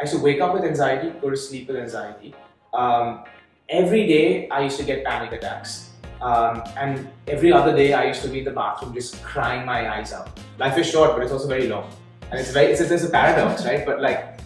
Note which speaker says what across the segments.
Speaker 1: I used to wake up with anxiety, go to sleep with anxiety. Um, every day I used to get panic attacks. Um, and every other day I used to be in the bathroom just crying my eyes out. Life is short, but it's also very long. And it's very, it's, it's a paradox, right? But like,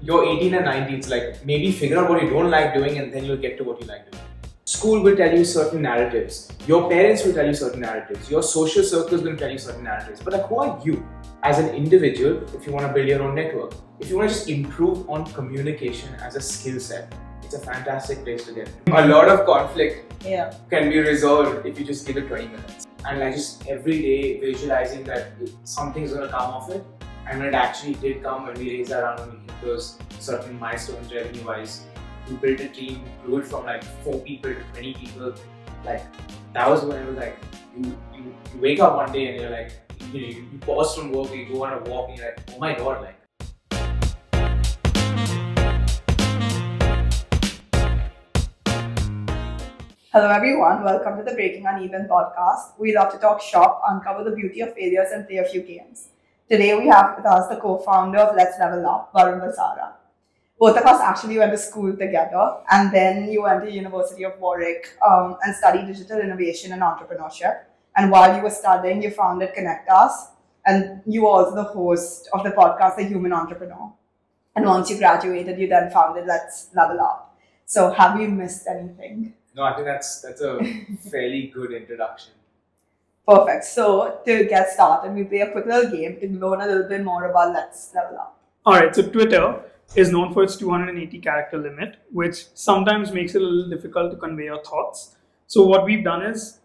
Speaker 1: you're 18 and 19, it's like maybe figure out what you don't like doing and then you'll get to what you like doing. School will tell you certain narratives. Your parents will tell you certain narratives. Your social circles will tell you certain narratives. But like, who are you as an individual if you want to build your own network? If you want to just improve on communication as a skill set, it's a fantastic place to get. A lot of conflict
Speaker 2: Yeah.
Speaker 1: can be resolved if you just give it 20 minutes. And like just every day visualizing that something's gonna come of it. And when it actually did come, when we raised our round we hit those certain milestones revenue we built a team, grew it from like four people to 20 people. Like that was when it was like you, you, you wake up one day and you're like, you, know, you, you pause from work, you go on a walk, and you're like, oh my god, like
Speaker 2: Hello, everyone. Welcome to the Breaking Uneven podcast. We love to talk shop, uncover the beauty of failures, and play a few games. Today, we have with us the co founder of Let's Level Up, Varun Balsara. Both of us actually went to school together, and then you went to University of Warwick um, and studied digital innovation and entrepreneurship. And while you were studying, you founded Connect Us, and you were also the host of the podcast, The Human Entrepreneur. And once you graduated, you then founded Let's Level Up. So, have you missed anything?
Speaker 1: no, I think that's that's a fairly good introduction.
Speaker 2: Perfect. So to get started, we play a quick little game to learn a little bit more about Let's Level Up.
Speaker 3: All right, so Twitter is known for its 280 character limit, which sometimes makes it a little difficult to convey your thoughts. So, what we've done is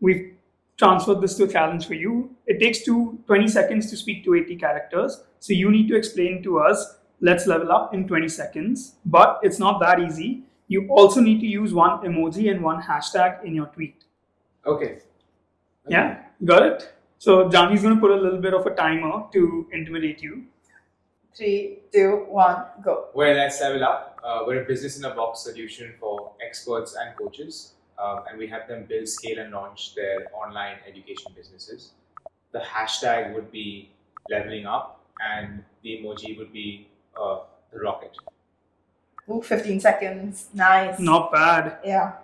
Speaker 3: we've transferred this to a challenge for you. It takes two, 20 seconds to speak to 80 characters. So, you need to explain to us, let's level up in 20 seconds. But it's not that easy. You also need to use one emoji and one hashtag in your tweet.
Speaker 1: Okay.
Speaker 3: Yeah, got it? So, Jami's going to put a little bit of a timer to intimidate you.
Speaker 2: Three, two, one, go.
Speaker 1: Well, let's level up. Uh, we're a business in a box solution for experts and coaches, um, and we help them build, scale, and launch their online education businesses. The hashtag would be leveling up, and the emoji would be uh, the rocket.
Speaker 2: Ooh, 15 seconds. Nice.
Speaker 3: Not bad.
Speaker 2: Yeah,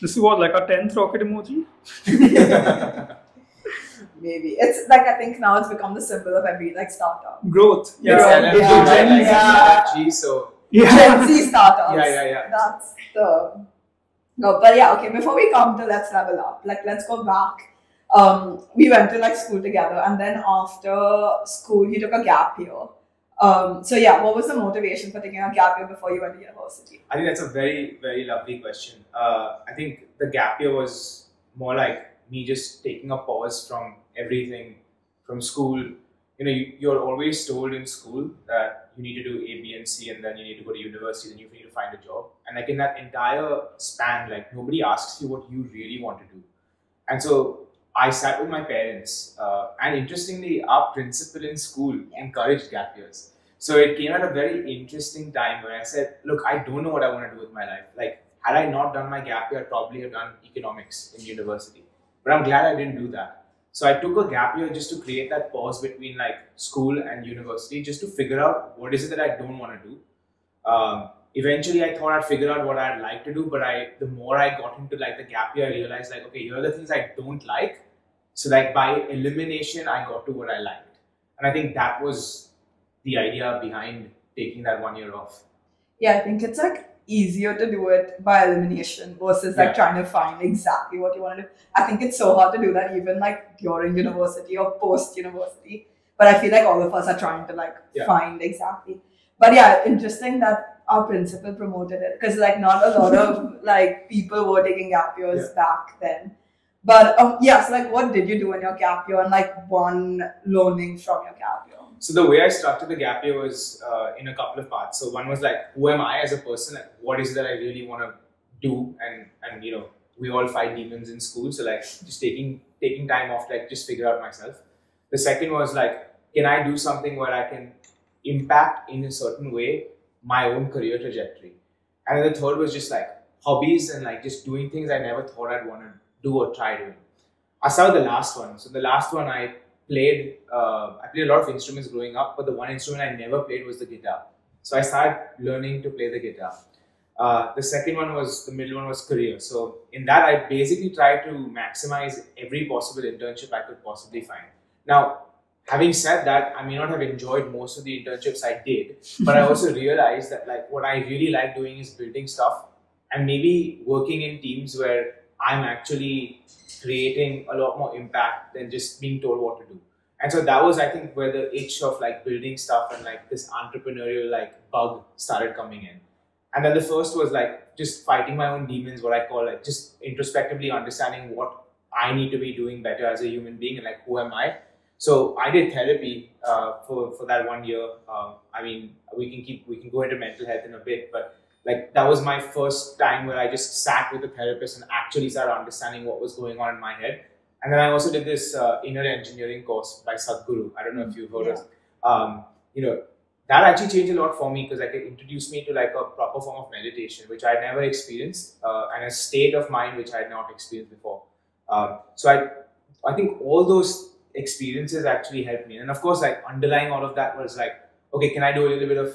Speaker 3: This is what, like a 10th rocket emoji?
Speaker 2: maybe. It's like I think now it's become the symbol of every like startup.
Speaker 3: Growth.
Speaker 1: It's
Speaker 2: Yeah.
Speaker 1: LFG,
Speaker 2: Yeah.
Speaker 1: right? Like
Speaker 2: Yeah.
Speaker 1: LFG, so
Speaker 3: Yeah.
Speaker 2: Gen Z startups.
Speaker 1: Yeah, yeah, yeah.
Speaker 2: That's the no, but yeah, okay. Before we come to let's level up, like let's go back. Um, we went to like school together, and then after school, you took a gap year. Um, so yeah, what was the motivation for taking a gap year before you went to university?
Speaker 1: I think that's a very, very lovely question. Uh, I think the gap year was more like me just taking a pause from everything from school. You know, you, you're always told in school that you need to do A, B, and C, and then you need to go to university, then you need to find a job. And like in that entire span, like nobody asks you what you really want to do. And so I sat with my parents, uh, and interestingly, our principal in school encouraged gap years. So it came at a very interesting time where I said, "Look, I don't know what I want to do with my life. Like, had I not done my gap year, I'd probably have done economics in university. But I'm glad I didn't do that. So I took a gap year just to create that pause between like school and university, just to figure out what is it that I don't want to do. Um, eventually, I thought I'd figure out what I'd like to do, but I the more I got into like the gap year, I realized like, okay, here are the things I don't like. So like by elimination, I got to what I liked, and I think that was the idea behind taking that one year off.
Speaker 2: Yeah, I think it's like easier to do it by elimination versus like
Speaker 1: Yeah.
Speaker 2: trying to find exactly what you want to do. I think it's so hard to do that even like during university or post university. But I feel like all of us are trying to like
Speaker 1: Yeah.
Speaker 2: find exactly. But yeah, interesting that our principal promoted it because like not a lot of like people were taking gap years back then. But um, yes, like what did you do in your gap year and like one learning from your gap year?
Speaker 1: So the way I structured the gap year was uh, in a couple of parts. So one was like, who am I as a person? Like, what is it that I really want to do? And and you know, we all fight demons in school. So like, just taking taking time off, like just figure out myself. The second was like, can I do something where I can impact in a certain way my own career trajectory? And the third was just like hobbies and like just doing things I never thought I'd want to do or try doing. I started the last one. So the last one I played uh, I played a lot of instruments growing up, but the one instrument I never played was the guitar. So I started learning to play the guitar. Uh, the second one was the middle one was career. So in that, I basically tried to maximize every possible internship I could possibly find. Now, having said that, I may not have enjoyed most of the internships I did, but I also realized that like what I really like doing is building stuff and maybe working in teams where I'm actually creating a lot more impact than just being told what to do. And so that was, I think, where the itch of like building stuff and like this entrepreneurial like bug started coming in. And then the first was like just fighting my own demons, what I call like just introspectively understanding what I need to be doing better as a human being and like who am I. So I did therapy uh, for for that one year. Um, I mean, we can keep we can go into mental health in a bit, but like that was my first time where I just sat with a therapist and actually started understanding what was going on in my head. And then I also did this uh, inner engineering course by Sadhguru. I don't know if you've heard of. Um, you know, that actually changed a lot for me because like it introduced me to like a proper form of meditation which i'd never experienced uh, and a state of mind which i had not experienced before um, so i i think all those experiences actually helped me and of course like underlying all of that was like okay can i do a little bit of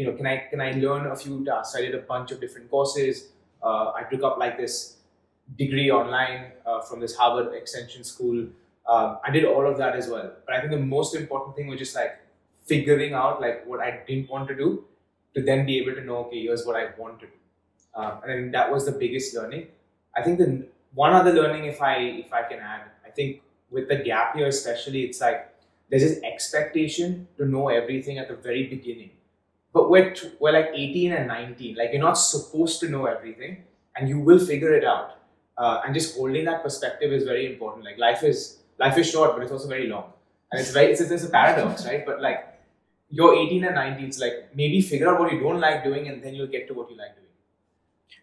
Speaker 1: you know can i can i learn a few tasks i did a bunch of different courses uh, i took up like this degree online uh, from this harvard extension school um, i did all of that as well but i think the most important thing was just like figuring out like what I didn't want to do to then be able to know, okay, here's what I want to do. Um, and that was the biggest learning. I think the one other learning, if I if I can add, I think with the gap year especially, it's like there's this expectation to know everything at the very beginning. But we're, we're like 18 and 19, like you're not supposed to know everything and you will figure it out. Uh, and just holding that perspective is very important. Like life is life is short, but it's also very long. And it's very it's, it's a paradox, right? But like you're 18 and 19, it's like maybe figure out what you don't like doing and then you'll get to what you like doing.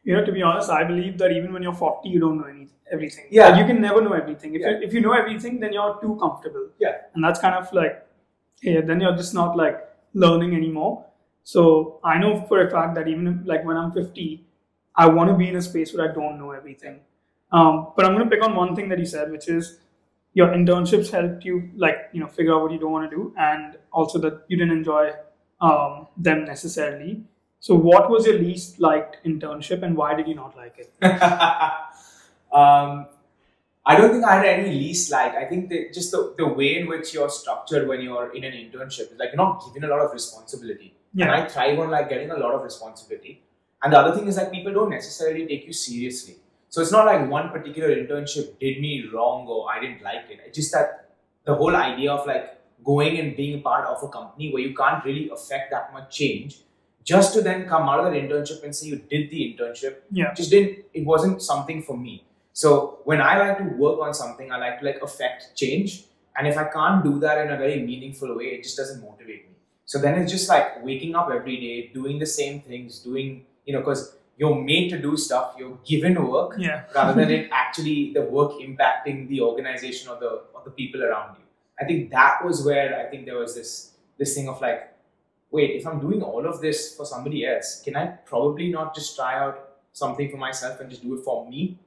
Speaker 3: You know, to be honest, I believe that even when you're 40, you don't know any, everything.
Speaker 1: Yeah.
Speaker 3: Like, you can never know everything. If,
Speaker 1: Yeah.
Speaker 3: you, if you know everything, then you're too comfortable.
Speaker 1: Yeah.
Speaker 3: And that's kind of like, yeah, then you're just not like learning anymore. So I know for a fact that even like when I'm 50, I want to be in a space where I don't know everything. Um, but I'm going to pick on one thing that you said, which is your internships helped you like you know figure out what you don't want to do, and also that you didn't enjoy um, them necessarily. So what was your least liked internship, and why did you not like it?
Speaker 1: um, I don't think I had any least like. I think that just the, the way in which you're structured when you're in an internship is like you're not given a lot of responsibility. And
Speaker 3: Yeah.
Speaker 1: I thrive on like getting a lot of responsibility. And the other thing is like people don't necessarily take you seriously. So it's not like one particular internship did me wrong or I didn't like it. It's just that the whole idea of like going and being a part of a company where you can't really affect that much change, just to then come out of that internship and say you did the internship,
Speaker 3: Yeah.
Speaker 1: just didn't. It wasn't something for me. So when I like to work on something, I like to like affect change. And if I can't do that in a very meaningful way, it just doesn't motivate me. So then it's just like waking up every day, doing the same things, doing, you know, because you're made to do stuff, you're given work
Speaker 3: Yeah.
Speaker 1: rather than it actually the work impacting the organization or the or the people around you. I think that was where I think there was this this thing of like, wait, if I'm doing all of this for somebody else, can I probably not just try out something for myself and just do it for me?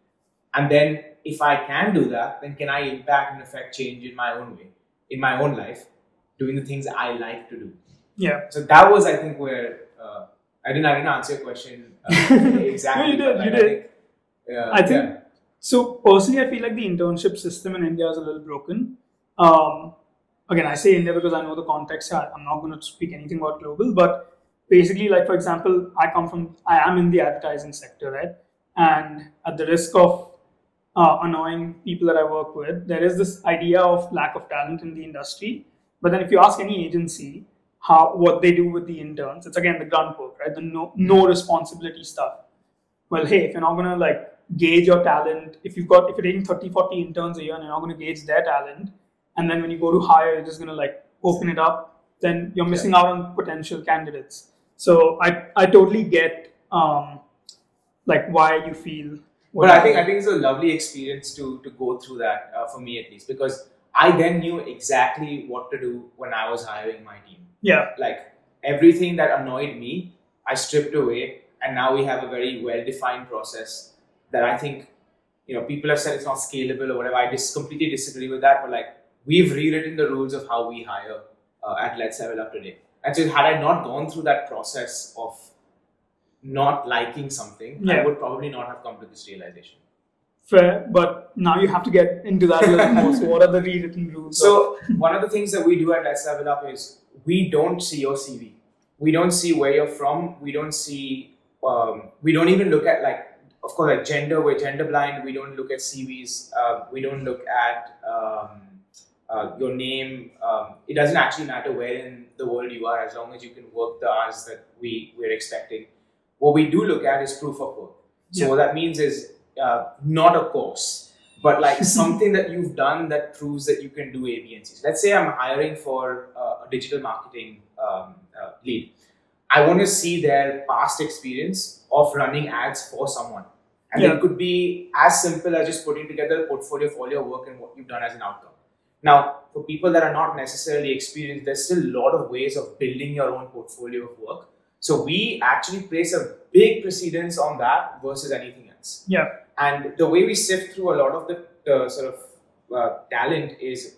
Speaker 1: And then if I can do that, then can I impact and affect change in my own way, in my own life, doing the things I like to do.
Speaker 3: Yeah.
Speaker 1: So that was, I think, where uh, I didn't, I didn't answer your question uh, exactly.
Speaker 3: No, you did, you did.
Speaker 1: I think, uh,
Speaker 3: I think
Speaker 1: yeah.
Speaker 3: so. Personally, I feel like the internship system in India is a little broken. Um, again, I say India because I know the context. I- I'm not going to speak anything about global, but basically, like for example, I come from, I am in the advertising sector, right? And at the risk of uh, annoying people that I work with, there is this idea of lack of talent in the industry. But then, if you ask any agency how what they do with the interns, it's again the grunt work, right? The no no responsibility stuff. Well, hey, if you're not gonna like gauge your talent, if you've got if you're taking 30, 40 interns a year and you're not gonna gauge their talent, and then when you go to hire, you're just gonna like open it up, then you're missing out on potential candidates. So I I totally get um like why you feel.
Speaker 1: But I think. I think it's a lovely experience to to go through that uh, for me at least because I then knew exactly what to do when I was hiring my team.
Speaker 3: yeah
Speaker 1: Like everything that annoyed me, I stripped away, and now we have a very well defined process that I think you know people have said it's not scalable or whatever. I just completely disagree with that. But like we've rewritten the rules of how we hire uh, at Let's Level Up today. And so, had I not gone through that process of not liking something, I would probably not have come to this realization.
Speaker 3: Fair, but now you have to get into that a little more. So, what are the rewritten rules? of-
Speaker 1: So one of the things that we do at Let's Level Up is we don't see your CV. We don't see where you're from. We don't see. Um, we don't even look at like, of course, like gender. We're gender blind. We don't look at CVs. Uh, we don't look at um, uh, your name. Um, it doesn't actually matter where in the world you are, as long as you can work the hours that we we're expecting. What we do look at is proof of work. So
Speaker 3: Yeah.
Speaker 1: what that means is uh, not a course, but like something that you've done that proves that you can do A, B, and C. So let's say I'm hiring for uh, a digital marketing um, uh, lead. I want to see their past experience of running ads for someone. And
Speaker 3: Yeah.
Speaker 1: it could be as simple as just putting together a portfolio of all your work and what you've done as an outcome. Now, for people that are not necessarily experienced, there's still a lot of ways of building your own portfolio of work. So we actually place a big precedence on that versus anything else.
Speaker 3: Yeah,
Speaker 1: And the way we sift through a lot of the, the sort of uh, talent is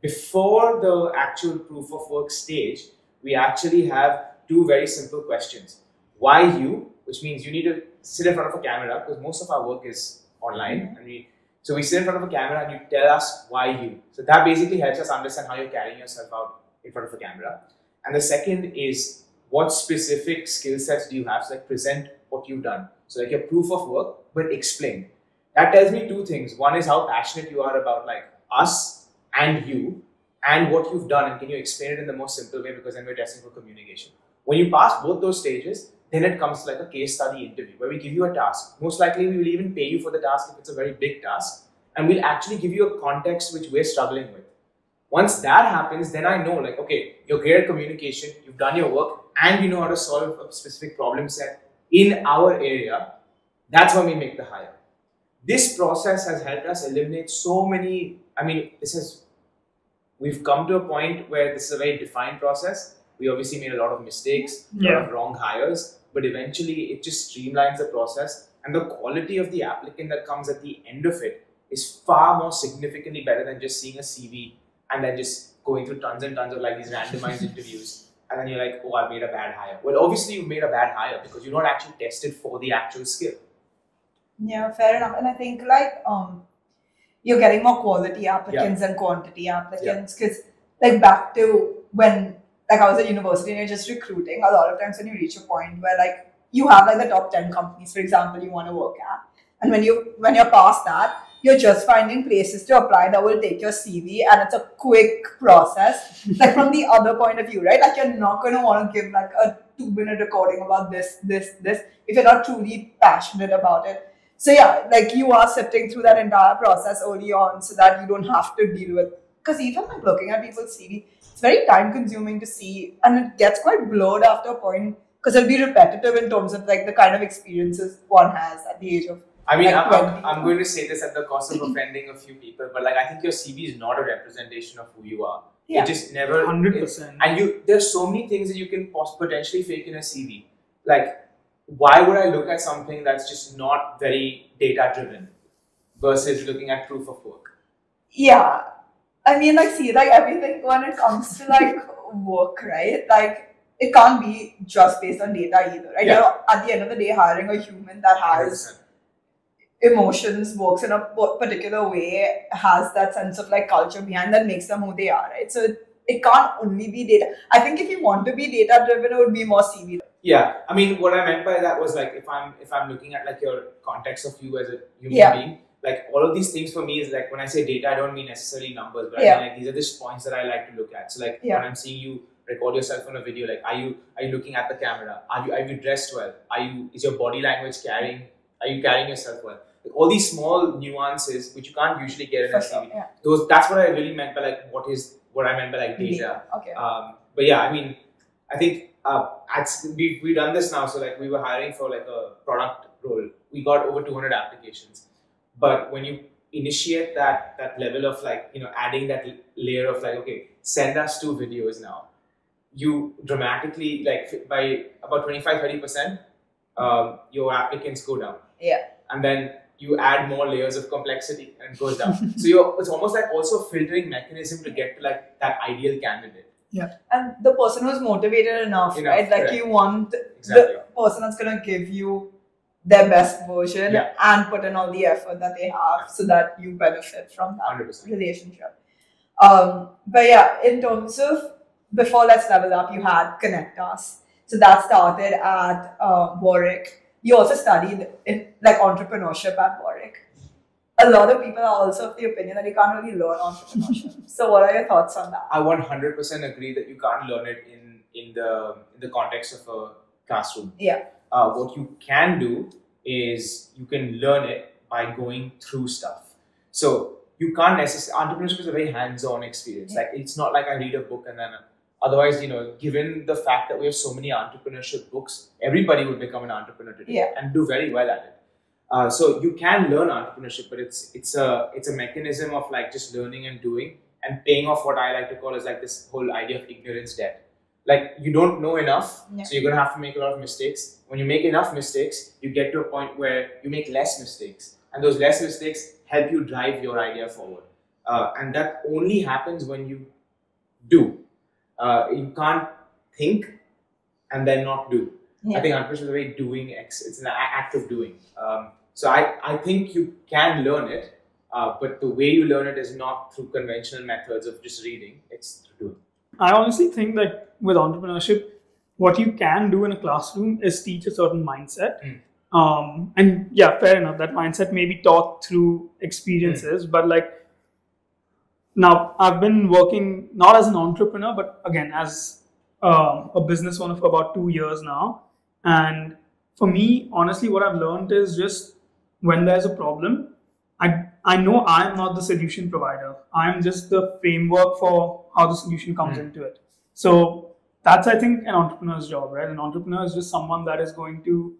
Speaker 1: before the actual proof of work stage, we actually have two very simple questions. Why you? Which means you need to sit in front of a camera because most of our work is online. And we, so we sit in front of a camera and you tell us why you. So that basically helps us understand how you're carrying yourself out in front of a camera. And the second is what specific skill sets do you have? So like present what you've done. So like your proof of work, but explain. That tells me two things. One is how passionate you are about like us and you and what you've done and can you explain it in the most simple way because then we're testing for communication. When you pass both those stages, then it comes to like a case study interview where we give you a task. Most likely we will even pay you for the task if it's a very big task and we'll actually give you a context which we're struggling with. Once that happens, then I know like, okay, you're great at communication, you've done your work, and you know how to solve a specific problem set in our area. That's when we make the hire. This process has helped us eliminate so many. I mean, this is we've come to a point where this is a very defined process. We obviously made a lot of mistakes, a
Speaker 3: Yeah.
Speaker 1: lot of wrong hires, but eventually it just streamlines the process, and the quality of the applicant that comes at the end of it is far more significantly better than just seeing a CV and then just going through tons and tons of like these randomized interviews. And then you're like, oh, I made a bad hire. Well, obviously, you made a bad hire because you're not actually tested for the actual skill.
Speaker 2: Yeah, fair enough. And I think like um, you're getting more quality applicants than quantity applicants because like back to when like I was at university and you're just recruiting. A lot of times when you reach a point where like you have like the top ten companies, for example, you want to work at, and when you when you're past that, you're just finding places to apply that will take your CV, and it's a quick process. like from the other point of view, right? Like you're not going to want to give like a two minute recording about this, this, this if you're not truly passionate about it. So yeah, like you are sifting through that entire process early on so that you don't have to deal with because even like looking at people's CV, it's very time consuming to see and it gets quite blurred after a point because it'll be repetitive in terms of like the kind of experiences one has at the age of
Speaker 1: I mean,
Speaker 2: Like
Speaker 1: I'm, I'm, I'm going to say this at the cost of offending a few people, but like I think your CV is not a representation of who you are.
Speaker 2: Yeah.
Speaker 1: It just never.
Speaker 3: hundred
Speaker 1: it-
Speaker 3: percent.
Speaker 1: And you, there's so many things that you can potentially fake in a CV. Like, why would I look at something that's just not very data driven versus looking at proof of work?
Speaker 2: yeah. I mean like see like everything when it comes to like work, right? Like it can't be just based on data either, right?
Speaker 1: Yeah.
Speaker 2: You're at the end of the day hiring a human that has
Speaker 1: 100%.
Speaker 2: Emotions, works in a particular way, has that sense of like culture behind that makes them who they are, right? So it, it can't only be data. I think if you want to be data driven, it would be more CV.
Speaker 1: Yeah, I mean, what I meant by that was like if I'm if I'm looking at like your context of you as a human
Speaker 2: Yeah.
Speaker 1: being, like all of these things for me is like when I say data, I don't mean necessarily numbers, but
Speaker 2: Yeah.
Speaker 1: I mean like these are just points that I like to look at. So like
Speaker 2: Yeah.
Speaker 1: when I'm seeing you record yourself on a video, like are you are you looking at the camera? Are you are you dressed well? Are you is your body language carrying? Are you carrying yourself well? Like all these small nuances which you can't usually get in
Speaker 2: For
Speaker 1: a
Speaker 2: sure.
Speaker 1: CV.
Speaker 2: Yeah.
Speaker 1: Those that's what I really meant by like what is what I meant by like data.
Speaker 2: Okay.
Speaker 1: Um, but yeah, I mean, I think uh, at, we we've done this now. So like we were hiring for like a product role. We got over 200 applications. But when you initiate that that level of like you know adding that layer of like okay, send us two videos now, you dramatically like by about 25 30 percent, um, your applicants go down.
Speaker 2: Yeah.
Speaker 1: And then you add more layers of complexity and it goes down. so you're it's almost like also a filtering mechanism to get to like that ideal candidate.
Speaker 3: Yeah.
Speaker 2: And the person who's motivated enough,
Speaker 1: Enough,
Speaker 2: right? Like
Speaker 1: correct.
Speaker 2: you want
Speaker 1: Exactly.
Speaker 2: the person that's gonna give you their best version
Speaker 1: Yeah.
Speaker 2: and put in all the effort that they have so that you benefit from that
Speaker 1: Hundred percent.
Speaker 2: relationship. Um, but yeah, in terms of before Let's Level Up, you had Connect Us. So that started at uh, Warwick. You also studied in like entrepreneurship at Warwick. A lot of people are also of the opinion that you can't really learn entrepreneurship. so, what are your thoughts on that?
Speaker 1: I 100% agree that you can't learn it in in the in the context of a classroom.
Speaker 2: Yeah.
Speaker 1: Uh, what you can do is you can learn it by going through stuff. So you can't necessarily entrepreneurship is a very hands-on experience.
Speaker 2: Yeah.
Speaker 1: Like it's not like I read a book and then otherwise, you know, given the fact that we have so many entrepreneurship books, everybody would become an entrepreneur today
Speaker 2: Yeah.
Speaker 1: and do very well at it. Uh, so you can learn entrepreneurship, but it's it's a it's a mechanism of like just learning and doing and paying off what I like to call is like this whole idea of ignorance debt. Like you don't know enough,
Speaker 2: Yeah.
Speaker 1: so you're gonna have to make a lot of mistakes. When you make enough mistakes, you get to a point where you make less mistakes, and those less mistakes help you drive your idea forward. Uh, and that only happens when you do. Uh, you can't think and then not do.
Speaker 2: Yeah.
Speaker 1: I think entrepreneurship is a very doing. It's an act of doing. Um, so I, I think you can learn it, uh, but the way you learn it is not through conventional methods of just reading. It's through doing.
Speaker 3: I honestly think that with entrepreneurship, what you can do in a classroom is teach a certain mindset.
Speaker 1: Mm.
Speaker 3: Um, and yeah, fair enough. That mindset may be taught through experiences, but like now I've been working not as an entrepreneur, but again as um, a business owner for about two years now. And for me, honestly, what I've learned is just when there's a problem, I I know I'm not the solution provider. I'm just the framework for how the solution comes
Speaker 1: Mm.
Speaker 3: into it. So that's I think an entrepreneur's job, right? An entrepreneur is just someone that is going to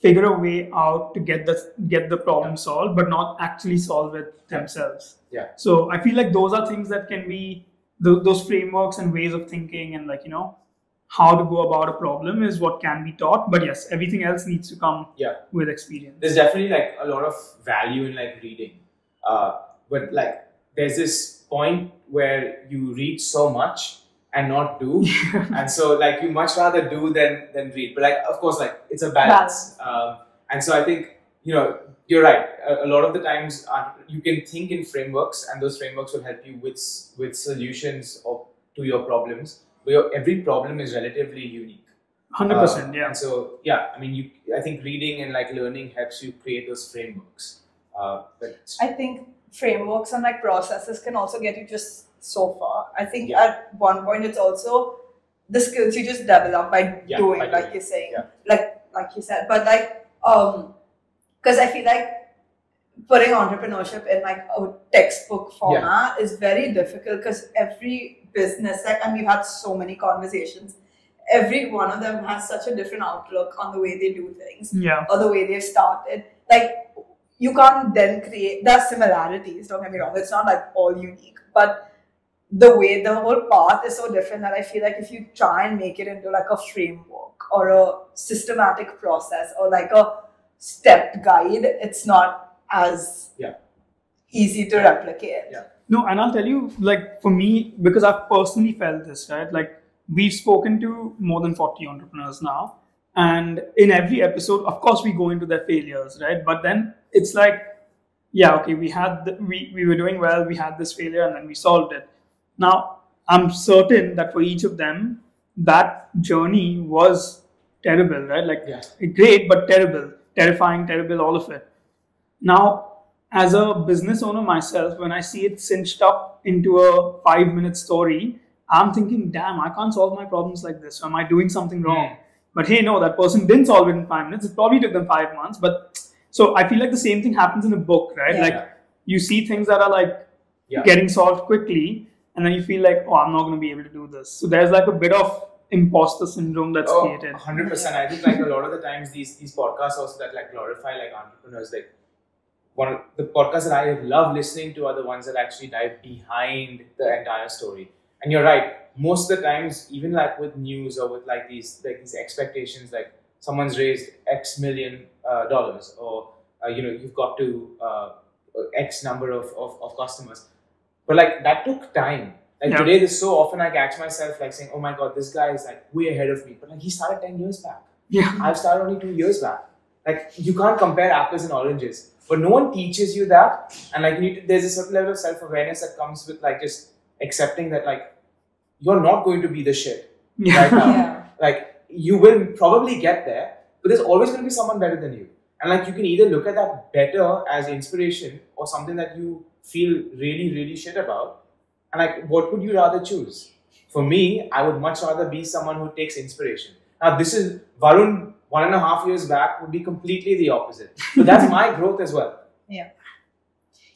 Speaker 3: figure a way out to get the get the problem solved, but not actually solve it themselves.
Speaker 1: Yeah.
Speaker 3: So I feel like those are things that can be th- those frameworks and ways of thinking and like you know how to go about a problem is what can be taught. But yes, everything else needs to come
Speaker 1: Yeah.
Speaker 3: with experience.
Speaker 1: there's definitely like a lot of value in like reading uh, but like there's this point where you read so much and not do and so like you much rather do than than read but like of course like it's a balance um, and so i think you know you're right a, a lot of the times uh, you can think in frameworks and those frameworks will help you with with solutions of, to your problems but your, every problem is relatively unique
Speaker 3: Hundred
Speaker 1: uh,
Speaker 3: percent, yeah.
Speaker 1: And so, yeah, I mean, you. I think reading and like learning helps you create those frameworks. Uh, but
Speaker 2: I think frameworks and like processes can also get you just so far. I think
Speaker 1: Yeah.
Speaker 2: at one point it's also the skills you just develop by
Speaker 1: Yeah,
Speaker 2: doing,
Speaker 1: by
Speaker 2: like
Speaker 1: doing.
Speaker 2: you're saying,
Speaker 1: Yeah.
Speaker 2: like like you said. But like, um, because I feel like putting entrepreneurship in like a textbook format is very difficult because every business, like, and we've had so many conversations. Every one of them has such a different outlook on the way they do things
Speaker 3: Yeah.
Speaker 2: or the way they've started. Like you can't then create there are similarities, don't get me wrong. It's not like all unique. But the way the whole path is so different that I feel like if you try and make it into like a framework or a systematic process or like a step guide, it's not as
Speaker 1: Yeah.
Speaker 2: easy to replicate.
Speaker 1: Yeah.
Speaker 3: No, and I'll tell you, like for me, because I've personally felt this, right? Like we've spoken to more than 40 entrepreneurs now. And in every episode, of course, we go into their failures, right? But then it's like, yeah, okay, we had, the, we, we were doing well, we had this failure, and then we solved it. Now, I'm certain that for each of them, that journey was terrible, right? Like
Speaker 1: Yeah.
Speaker 3: great, but terrible, terrifying, terrible, all of it. Now, as a business owner myself, when I see it cinched up into a five minute story, I'm thinking, damn, I can't solve my problems like this. Am I doing something wrong?
Speaker 1: Mm.
Speaker 3: But hey, no, that person didn't solve it in five minutes. It probably took them five months. But so I feel like the same thing happens in a book, right?
Speaker 2: Yeah.
Speaker 3: Like you see things that are like
Speaker 1: Yeah.
Speaker 3: getting solved quickly, and then you feel like, oh, I'm not going to be able to do this. So there's like a bit of imposter syndrome that's
Speaker 1: oh,
Speaker 3: created.
Speaker 1: 100 percent. I think like a lot of the times these these podcasts also that like glorify like entrepreneurs. Like one of the podcasts that I love listening to are the ones that actually dive behind the entire story. And you're right. Most of the times, even like with news or with like these like these expectations, like someone's raised X million uh, dollars, or uh, you know you've got to uh, X number of, of, of customers. But like that took time. Like
Speaker 3: Yeah.
Speaker 1: today, this so often I catch myself like saying, "Oh my god, this guy is like way ahead of me," but like he started ten years back.
Speaker 3: Yeah.
Speaker 1: I've started only two years back. Like you can't compare apples and oranges, but no one teaches you that. And like you need to, there's a certain level of self awareness that comes with like just accepting that like you're not going to be the shit
Speaker 3: Yeah.
Speaker 1: right now.
Speaker 2: Yeah.
Speaker 1: Like you will probably get there, but there's always going to be someone better than you. And like you can either look at that better as inspiration or something that you feel really, really shit about. And like, what would you rather choose? For me, I would much rather be someone who takes inspiration. Now, this is Varun one and a half years back would be completely the opposite. But that's my growth as well.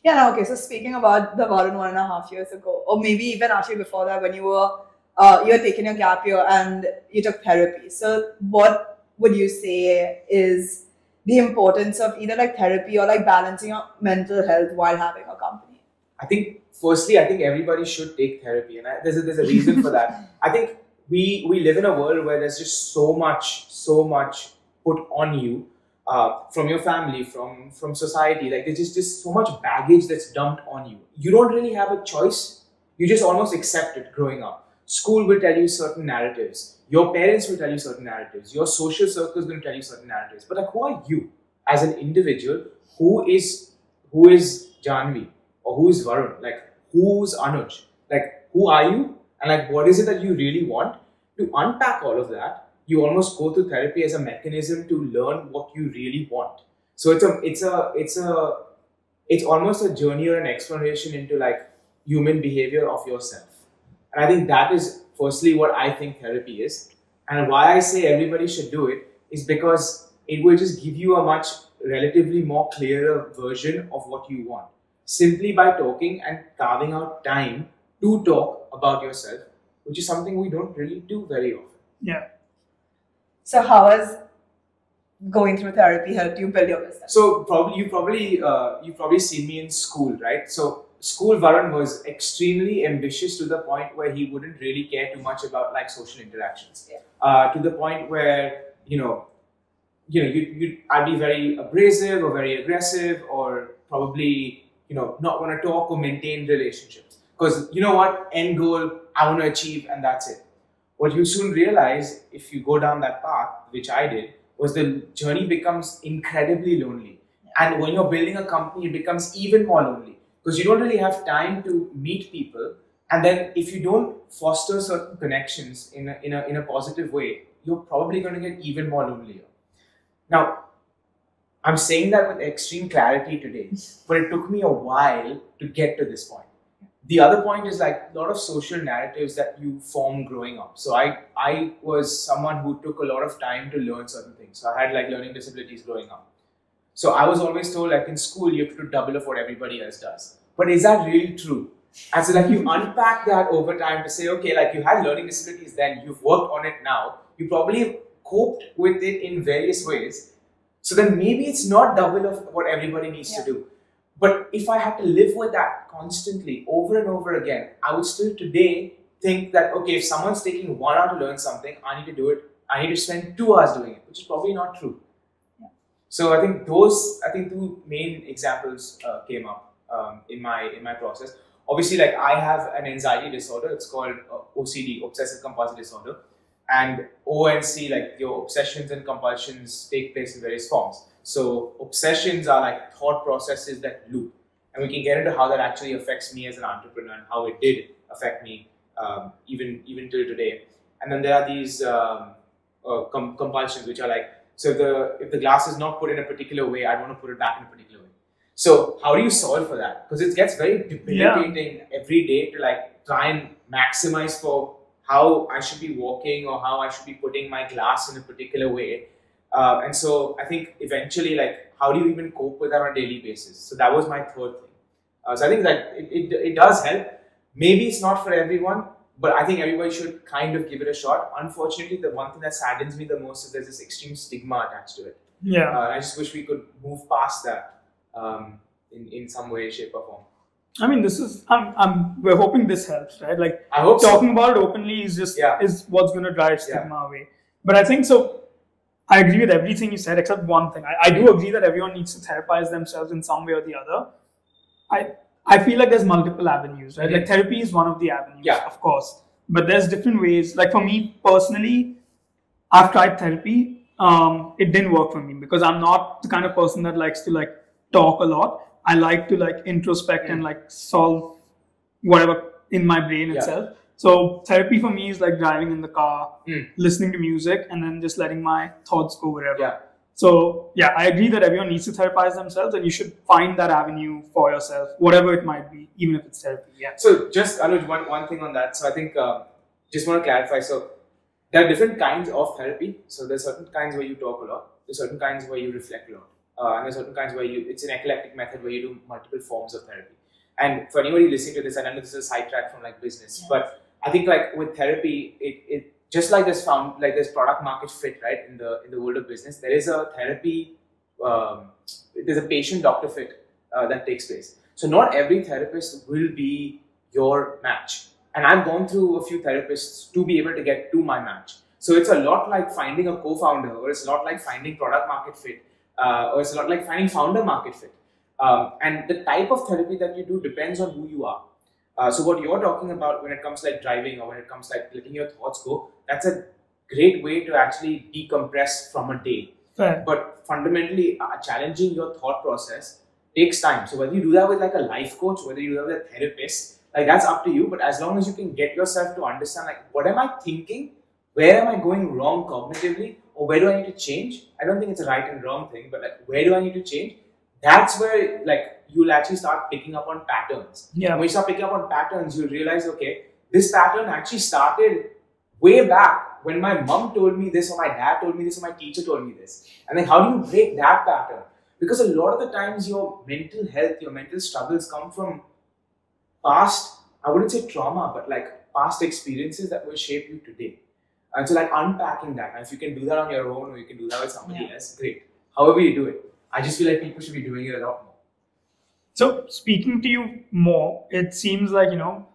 Speaker 2: Yeah, no, okay. So speaking about the Varun one and a half years ago, or maybe even actually before that, when you were uh, you were taking your gap year and you took therapy. So what would you say is the importance of either like therapy or like balancing your mental health while having a company?
Speaker 1: I think firstly, I think everybody should take therapy, and I, there's a, there's a reason for that. I think we we live in a world where there's just so much so much put on you uh, from your family, from from society. Like there's just just so much baggage that's dumped on you. You don't really have a choice. You just almost accept it growing up. School will tell you certain narratives. Your parents will tell you certain narratives. Your social circle is going to tell you certain narratives. But like, who are you as an individual? Who is who is Janvi or who is Varun? Like, who's Anuj? Like, who are you? And like, what is it that you really want? To unpack all of that, you almost go to therapy as a mechanism to learn what you really want. So it's a it's a it's a it's almost a journey or an exploration into like human behavior of yourself. And I think that is firstly what I think therapy is. And why I say everybody should do it is because it will just give you a much relatively more clearer version of what you want. Simply by talking and carving out time to talk about yourself, which is something we don't really do very often.
Speaker 3: Yeah.
Speaker 2: So how has going through therapy helped you build your business?
Speaker 1: So probably you probably uh, you probably seen me in school, right? So school Varun was extremely ambitious to the point where he wouldn't really care too much about like social interactions.
Speaker 2: Yeah.
Speaker 1: Uh, to the point where you know, you know, you you I'd be very abrasive or very aggressive or probably you know not want to talk or maintain relationships because you know what end goal I want to achieve and that's it. What you soon realize if you go down that path, which I did, was the journey becomes incredibly lonely. And when you're building a company, it becomes even more lonely because you don't really have time to meet people. And then if you don't foster certain connections in a, in a, in a positive way, you're probably going to get even more lonelier. Now, I'm saying that with extreme clarity today, but it took me a while to get to this point. The other point is like a lot of social narratives that you form growing up. So I I was someone who took a lot of time to learn certain things. So I had like learning disabilities growing up. So I was always told like in school you have to do double of what everybody else does. But is that really true? And so like you unpack that over time to say, okay, like you had learning disabilities then, you've worked on it now, you probably coped with it in various ways. So then maybe it's not double of what everybody needs
Speaker 2: Yeah.
Speaker 1: to do. But if I had to live with that constantly over and over again, I would still today think that okay, if someone's taking one hour to learn something, I need to do it. I need to spend two hours doing it, which is probably not true. So I think those, I think two main examples uh, came up um, in my in my process. Obviously, like I have an anxiety disorder. It's called uh, OCD, obsessive compulsive disorder, and ONC, like your obsessions and compulsions, take place in various forms. So obsessions are like thought processes that loop, and we can get into how that actually affects me as an entrepreneur and how it did affect me um, even even till today. And then there are these um, uh, com- compulsions, which are like so if the if the glass is not put in a particular way, I want to put it back in a particular way. So how do you solve for that? Because it gets very debilitating every day to like try and maximize for how I should be walking or how I should be putting my glass in a particular way. Uh, and so I think eventually, like, how do you even cope with that on a daily basis? So that was my third thing. Uh, so I think that it, it, it does help. Maybe it's not for everyone, but I think everybody should kind of give it a shot. Unfortunately, the one thing that saddens me the most is there's this extreme stigma attached to it.
Speaker 3: Yeah.
Speaker 1: Uh, I just wish we could move past that um, in, in some way, shape, or form.
Speaker 3: I mean, this is. I'm. I'm. We're hoping this helps, right? Like
Speaker 1: I hope so.
Speaker 3: talking about it openly is just
Speaker 1: Yeah.
Speaker 3: is what's going to drive stigma away. But I think so. I agree with everything you said except one thing. I, I do agree that everyone needs to therapize themselves in some way or the other. I I feel like there's multiple avenues, right? Like
Speaker 1: Mhm.
Speaker 3: therapy is one of the avenues,
Speaker 1: Yeah.
Speaker 3: of course. But there's different ways. Like for me personally, I've tried therapy. Um, it didn't work for me because I'm not the kind of person that likes to like talk a lot. I like to like introspect and like solve whatever in my brain
Speaker 1: Yeah.
Speaker 3: itself. So therapy for me is like driving in the car,
Speaker 1: Mm.
Speaker 3: listening to music, and then just letting my thoughts go wherever.
Speaker 1: Yeah.
Speaker 3: So yeah, I agree that everyone needs to therapize themselves, and you should find that avenue for yourself, whatever it might be, even if it's therapy. Yeah.
Speaker 1: So just Anuj, one, one thing on that. So I think uh, just want to clarify. So there are different kinds of therapy. So there's certain kinds where you talk a lot. There's certain kinds where you reflect a lot. Uh, and there's certain kinds where you it's an eclectic method where you do multiple forms of therapy. And for anybody listening to this, I know this is a sidetrack from like business,
Speaker 2: Yeah.
Speaker 1: but I think like with therapy, it, it just like this found like this product market fit, right? In the in the world of business, there is a therapy, um, there's a patient doctor fit uh, that takes place. So not every therapist will be your match. And I've gone through a few therapists to be able to get to my match. So it's a lot like finding a co-founder, or it's a lot like finding product market fit, uh, or it's a lot like finding founder market fit. Um, and the type of therapy that you do depends on who you are. Uh, so what you're talking about when it comes like driving or when it comes like letting your thoughts go, that's a great way to actually decompress from a day.
Speaker 3: Fair.
Speaker 1: but fundamentally uh, challenging your thought process takes time. So whether you do that with like a life coach whether you do that with a therapist like that's up to you. But as long as you can get yourself to understand like what am i thinking? Where am i going wrong cognitively? Or where do i need to change? I don't think it's a right and wrong thing but like where do i need to change? That's where like you'll actually start picking up on patterns.
Speaker 3: Yeah.
Speaker 1: when you start picking up on patterns, you'll realize, okay, this pattern actually started way back when my mom told me this, or my dad told me this, or my teacher told me this. And then how do you break that pattern? Because a lot of the times your mental health, your mental struggles come from past, I wouldn't say trauma, but like past experiences that will shape you today. And so like unpacking that, and if you can do that on your own or you can do that with somebody
Speaker 2: Yeah.
Speaker 1: else, great. However you do it. I just feel like people should be doing it a lot more.
Speaker 3: So speaking to you more, it seems like you know,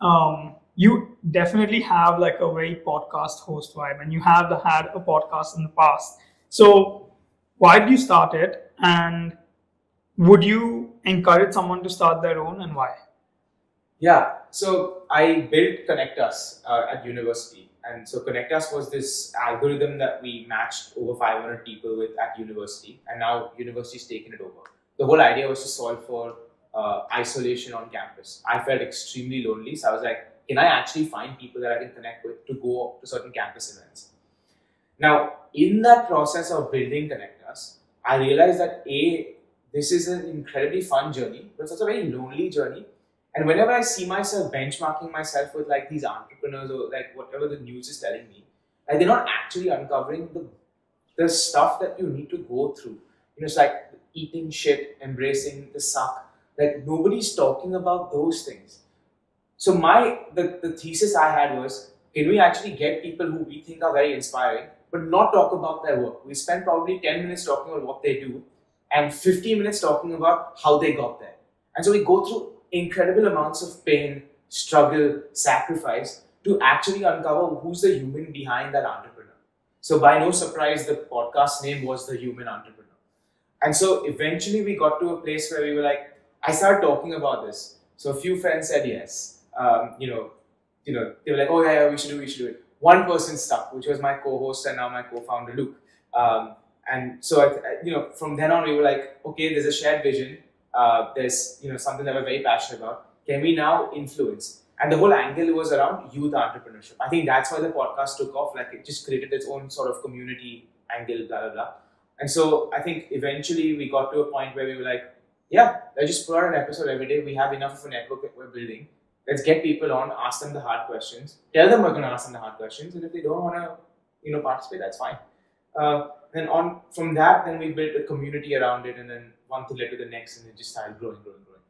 Speaker 3: um, you definitely have like a very podcast host vibe, and you have had a podcast in the past. So why did you start it, and would you encourage someone to start their own, and why?
Speaker 1: Yeah, so I built Connect Us uh, at university. And so Connect Us was this algorithm that we matched over 500 people with at university. And now university's taken it over. The whole idea was to solve for uh, isolation on campus. I felt extremely lonely. So I was like, can I actually find people that I can connect with to go to certain campus events? Now, in that process of building Connect Us, I realized that A, this is an incredibly fun journey, but it's also a very lonely journey. And whenever I see myself benchmarking myself with like these entrepreneurs or like whatever the news is telling me, like they're not actually uncovering the the stuff that you need to go through. You know, it's like eating shit, embracing the suck. Like nobody's talking about those things. So my the, the thesis I had was can we actually get people who we think are very inspiring, but not talk about their work? We spend probably 10 minutes talking about what they do and 15 minutes talking about how they got there. And so we go through incredible amounts of pain, struggle, sacrifice to actually uncover who's the human behind that entrepreneur. So, by no surprise, the podcast name was The Human Entrepreneur. And so, eventually, we got to a place where we were like, I started talking about this. So, a few friends said yes. Um, you know, you know, they were like, oh yeah, yeah, we should do, it, we should do it. One person stuck, which was my co-host and now my co-founder Luke. Um, and so, I- you know, from then on, we were like, okay, there's a shared vision. Uh, there's you know something that we're very passionate about. Can we now influence? And the whole angle was around youth entrepreneurship. I think that's why the podcast took off. Like it just created its own sort of community angle, blah blah blah. And so I think eventually we got to a point where we were like, yeah, let's just put out an episode every day. We have enough of a network that we're building. Let's get people on, ask them the hard questions, tell them we're going to ask them the hard questions, and if they don't want to, you know, participate, that's fine. Uh, then on from that, then we built a community around it, and then one thing led to the next, and it just started growing, growing, growing.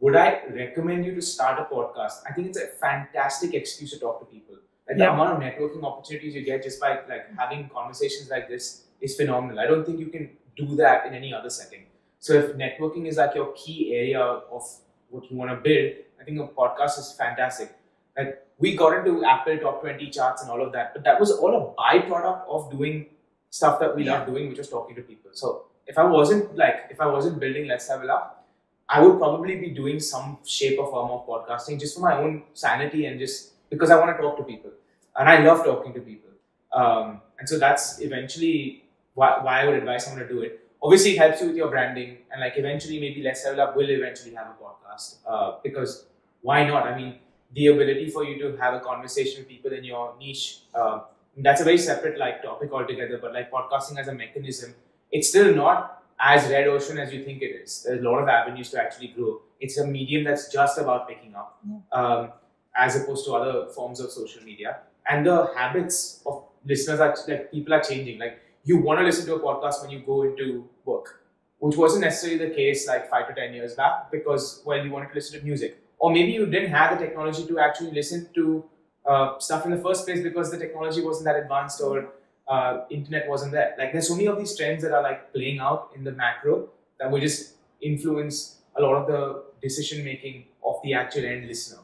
Speaker 1: Would I recommend you to start a podcast? I think it's a fantastic excuse to talk to people. Like the amount of networking opportunities you get just by like having conversations like this is phenomenal. I don't think you can do that in any other setting. So if networking is like your key area of what you want to build, I think a podcast is fantastic. Like we got into Apple top 20 charts and all of that, but that was all a byproduct of doing stuff that we love doing, which was talking to people. So if I wasn't like if I wasn't building Let's Level Up, I would probably be doing some shape or form of podcasting just for my own sanity and just because I want to talk to people. And I love talking to people. Um, and so that's eventually why, why I would advise someone to do it. Obviously, it helps you with your branding, and like eventually, maybe Let's Level Up will eventually have a podcast uh, because why not? I mean, the ability for you to have a conversation with people in your niche uh, that's a very separate like topic altogether. But like podcasting as a mechanism, it's still not as red ocean as you think it is. There's a lot of avenues to actually grow. It's a medium that's just about picking up, um, as opposed to other forms of social media. And the habits of listeners are like people are changing. Like you want to listen to a podcast when you go into work, which wasn't necessarily the case like five to ten years back because well you wanted to listen to music, or maybe you didn't have the technology to actually listen to uh, stuff in the first place because the technology wasn't that advanced or uh, internet wasn't there. Like there's so many of these trends that are like playing out in the macro that will just influence a lot of the decision making of the actual end listener.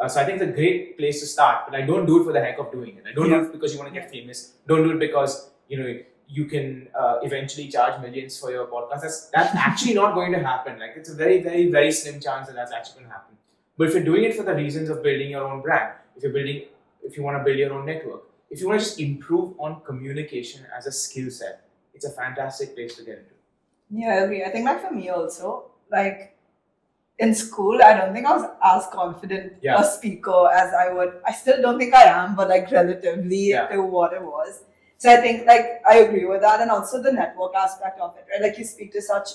Speaker 1: Uh, so I think it's a great place to start, but I don't do it for the heck of doing it. I don't
Speaker 3: Yeah.
Speaker 1: do it because you want to get famous. Don't do it because you know you can uh, eventually charge millions for your podcast. That's that's actually not going to happen. Like it's a very very very slim chance that that's actually going to happen. But if you're doing it for the reasons of building your own brand, if you're building, if you want to build your own network, if you want to just improve on communication as a skill set, it's a fantastic place to get into.
Speaker 2: Yeah, I agree. I think like for me also, like in school, I don't think I was as confident
Speaker 1: Yeah.
Speaker 2: a speaker as I would. I still don't think I am, but like relatively
Speaker 1: Yeah.
Speaker 2: to what it was. So I think like I agree with that, and also the network aspect of it, right? Like you speak to such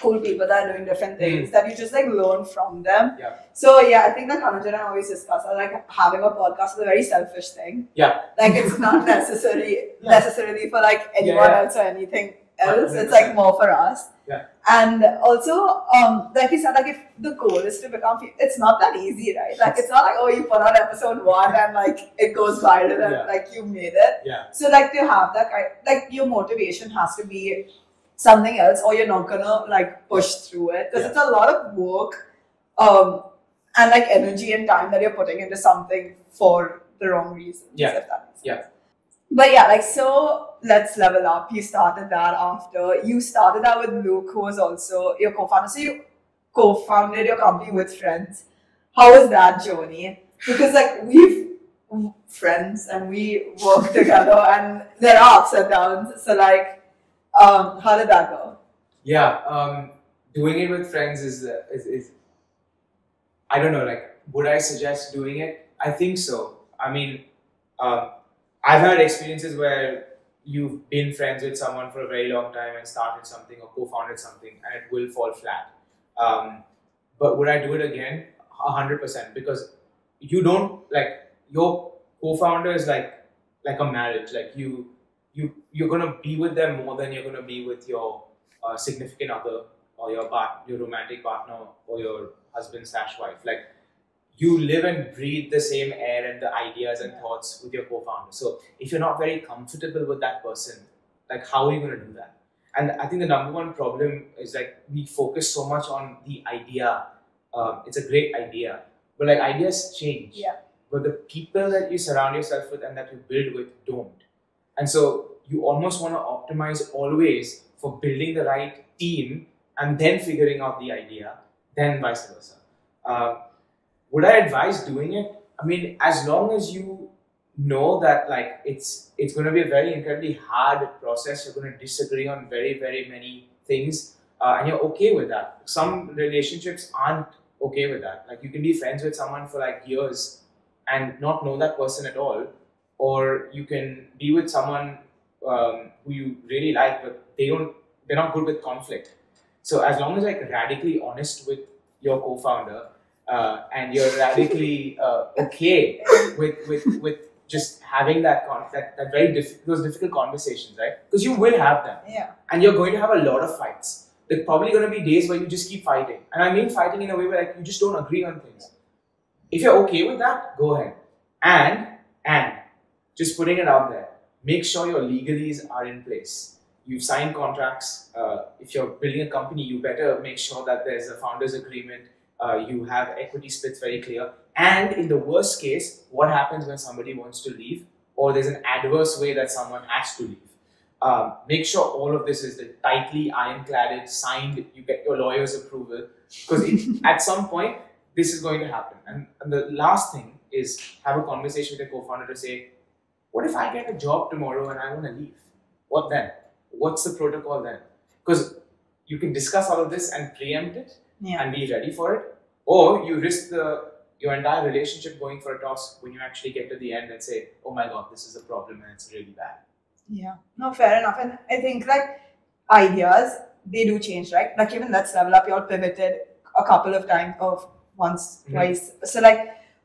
Speaker 2: cool people that are doing different things that you just like learn from them.
Speaker 1: Hmm. Yeah.
Speaker 2: So yeah, I think that Anuj and I always discuss that like having a podcast is a very selfish thing.
Speaker 1: Yeah.
Speaker 2: Like it's not necessarily
Speaker 1: Yeah.
Speaker 2: necessarily for like anyone
Speaker 1: yeah.
Speaker 2: else or anything else. It's
Speaker 1: 100%.
Speaker 2: like more for us.
Speaker 1: Yeah.
Speaker 2: And also, um, like you said, like if the goal is to become, it's not that easy, right? Like it's not like oh, you put on episode one and like it goes viral and
Speaker 1: Yeah.
Speaker 2: like you made it.
Speaker 1: Yeah.
Speaker 2: So like to have that kind, like your motivation has to be something else, or you're not gonna like push through it because
Speaker 1: Yeah.
Speaker 2: it's a lot of work, um, and like energy and time that you're putting into something for the wrong reasons.
Speaker 1: Yeah.
Speaker 2: If that makes sense.
Speaker 1: Yeah.
Speaker 2: But yeah, like so, let's level up. You started that after you started that with Luke, who was also your co-founder. So you co-founded your company with friends. How was that journey? Because like we've friends and we work together, and there are ups and downs. So like, um, how did that go?
Speaker 1: Yeah, um, doing it with friends is, is is I don't know. Like, would I suggest doing it? I think so. I mean, um, I've had experiences where you've been friends with someone for a very long time and started something or co-founded something, and it will fall flat. Um, but would I do it again? Hundred percent, because you don't like your co-founder is like like a marriage. Like you you you're gonna be with them more than you're gonna be with your uh, significant other or your part, your romantic partner or your husband slash wife. Like you live and breathe the same air and the ideas and thoughts with your co-founder. So if you're not very comfortable with that person, like how are you going to do that? And I think the number one problem is like we focus so much on the idea. Um, it's a great idea, but like ideas change.
Speaker 2: Yeah.
Speaker 1: But the people that you surround yourself with and that you build with don't. And so you almost want to optimize always for building the right team and then figuring out the idea, then vice versa. Uh, would I advise doing it? I mean, as long as you know that like it's it's going to be a very incredibly hard process. You're going to disagree on very very many things, uh, and you're okay with that. Some relationships aren't okay with that. Like you can be friends with someone for like years and not know that person at all, or you can be with someone um, who you really like, but they don't they're not good with conflict. So as long as like radically honest with your co-founder uh, and you're radically uh, okay with with with just having that con- that, that very diff- those difficult conversations, right? Because you will have them,
Speaker 2: Yeah.
Speaker 1: and you're going to have a lot of fights. There's probably going to be days where you just keep fighting, and I mean fighting in a way where like you just don't agree on things. If you're okay with that, go ahead. And and just putting it out there, make sure your legalese are in place. You've signed contracts. Uh, if you're building a company, you better make sure that there's a founders agreement. Uh, you have equity splits very clear. And in the worst case, what happens when somebody wants to leave, or there's an adverse way that someone has to leave? um, make sure all of this is the tightly ironcladded, signed. You get your lawyer's approval because at some point this is going to happen. And, and the last thing is have a conversation with your co-founder to say, what if I get a job tomorrow and I want to leave? What then? What's the protocol then? Because you can discuss all of this and preempt it
Speaker 2: Yeah.
Speaker 1: and be ready for it, or you risk the your entire relationship going for a toss when you actually get to the end and say, "Oh my God, this is a problem and it's really bad."
Speaker 2: Yeah, no, fair enough. And I think like ideas, they do change, right? Like even let's level up, you all pivoted a couple of times, of once,
Speaker 1: Mhm.
Speaker 2: twice. So like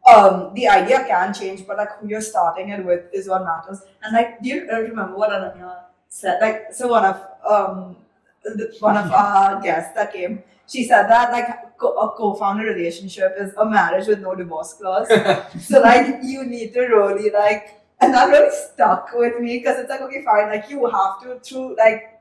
Speaker 2: um the idea can change, but like who you're starting it with is what matters. And like, do you remember what Ananya said? Like, so one of um the, one of our guests that came, she said that like co- a co-founder relationship is a marriage with no divorce clause. So like you need to really like, and that really stuck with me because it's like okay, fine, like you have to through like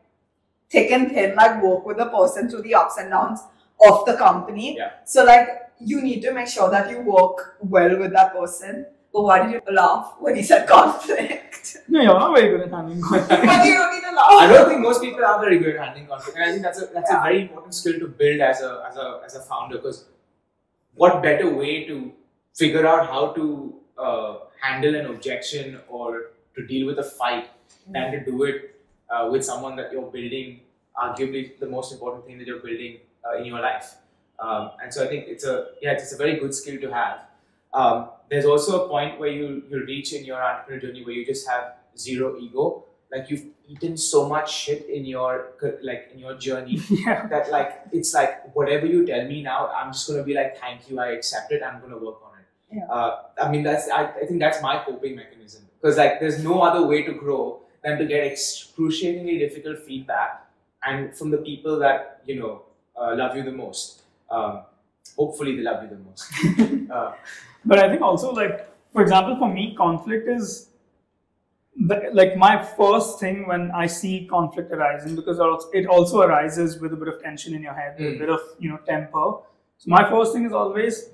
Speaker 2: thick and thin, like work with the person through the ups and downs of the company.
Speaker 1: Yeah.
Speaker 2: So like you need to make sure that you work well with that person. But why did you laugh when he said conflict?
Speaker 3: No, you're not very good at handling conflict.
Speaker 2: but you don't need to
Speaker 1: I don't think most people are very good at handling conflict, and I think that's a that's
Speaker 2: Yeah.
Speaker 1: a very important skill to build as a as a as a founder. Because what better way to figure out how to uh, handle an objection or to deal with a fight than to do it uh, with someone that you're building, arguably the most important thing that you're building uh, in your life. Um, and so I think it's a yeah, it's a very good skill to have. Um, there's also a point where you you reach in your entrepreneurial journey where you just have zero ego. Like you've eaten so much shit in your like in your journey
Speaker 3: yeah.
Speaker 1: that like it's like whatever you tell me now, I'm just gonna be like, thank you, I accept it. I'm gonna work on it.
Speaker 2: Yeah.
Speaker 1: Uh, I mean, that's I, I think that's my coping mechanism because like there's no other way to grow than to get excruciatingly difficult feedback and from the people that you know uh, love you the most. Um, hopefully, they love you the most. uh,
Speaker 3: But I think also like, for example, for me, conflict is the, like my first thing when I see conflict arising because it also arises with a bit of tension in your head, with a
Speaker 1: Mm.
Speaker 3: bit of you know temper. So my first thing is always,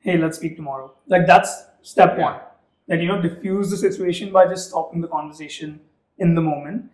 Speaker 3: hey, let's speak tomorrow. Like that's step
Speaker 1: Yeah.
Speaker 3: one. That you know diffuse the situation by just stopping the conversation in the moment,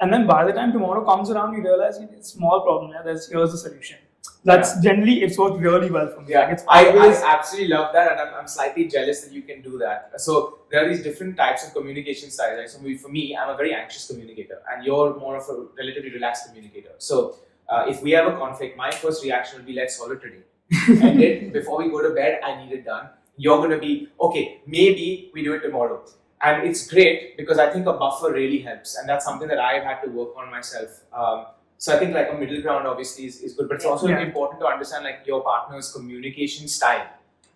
Speaker 3: and then by the time tomorrow comes around, you realize it's a small problem. Yeah, there's here's the solution. That's generally it's worked really well for me.
Speaker 1: Yeah,
Speaker 3: Like,
Speaker 1: I,
Speaker 3: always
Speaker 1: I absolutely love that, and I'm, I'm slightly jealous that you can do that. So there are these different types of communication styles. So for me, I'm a very anxious communicator, and you're more of a relatively relaxed communicator. So uh, if we have a conflict, my first reaction will be, "Let's solve it today." and then before we go to bed, I need it done. You're going to be okay. Maybe we do it tomorrow, and it's great because I think a buffer really helps, and that's something that I've had to work on myself. Um, so I think like a middle ground obviously is, is good, but it's also
Speaker 3: Yeah.
Speaker 1: important to understand like your partner's communication style.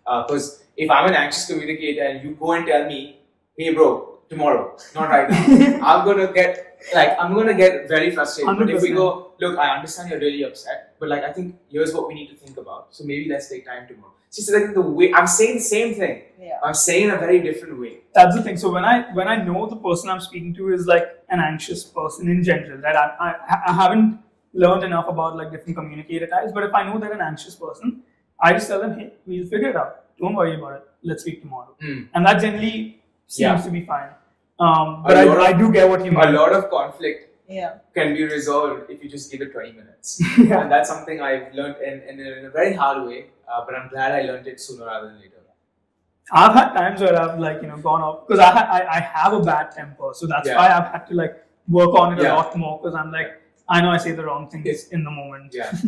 Speaker 1: Because if I'm an anxious communicator and you go and tell me, "Hey, bro, tomorrow, not right now," I'm gonna get like I'm gonna get very frustrated. But if we go, look, I understand you're really upset, but like I think here's what we need to think about. So maybe let's take time tomorrow. It's just like the way I'm saying the same thing.
Speaker 2: Yeah.
Speaker 1: I'm saying in a very different way.
Speaker 3: that's the thing. So when I when I know the person I'm speaking to is like an anxious person in general, that I, I, I haven't learned enough about like different communicator types. But if I know they're an anxious person, I just tell them, hey, we'll figure it out. Don't worry about it. Let's speak tomorrow.
Speaker 1: Hmm.
Speaker 3: And that generally seems
Speaker 1: Yeah.
Speaker 3: to be fine. Um, but
Speaker 1: A
Speaker 3: I,
Speaker 1: lot of-
Speaker 3: I do get what you mean.
Speaker 1: A lot of conflict
Speaker 2: Yeah.
Speaker 1: can be resolved if you just give it 20 minutes.
Speaker 3: Yeah.
Speaker 1: And that's something I've learned in, in, a, in a very hard way, uh, but I'm glad I learned it sooner rather than later.
Speaker 3: I've had times where I've like you know gone off because I, ha- I I have a bad temper, so that's
Speaker 1: Yeah.
Speaker 3: why I've had to like work on it
Speaker 1: Yeah.
Speaker 3: a lot more because I'm like I know I say the wrong things in the moment.
Speaker 1: Yeah.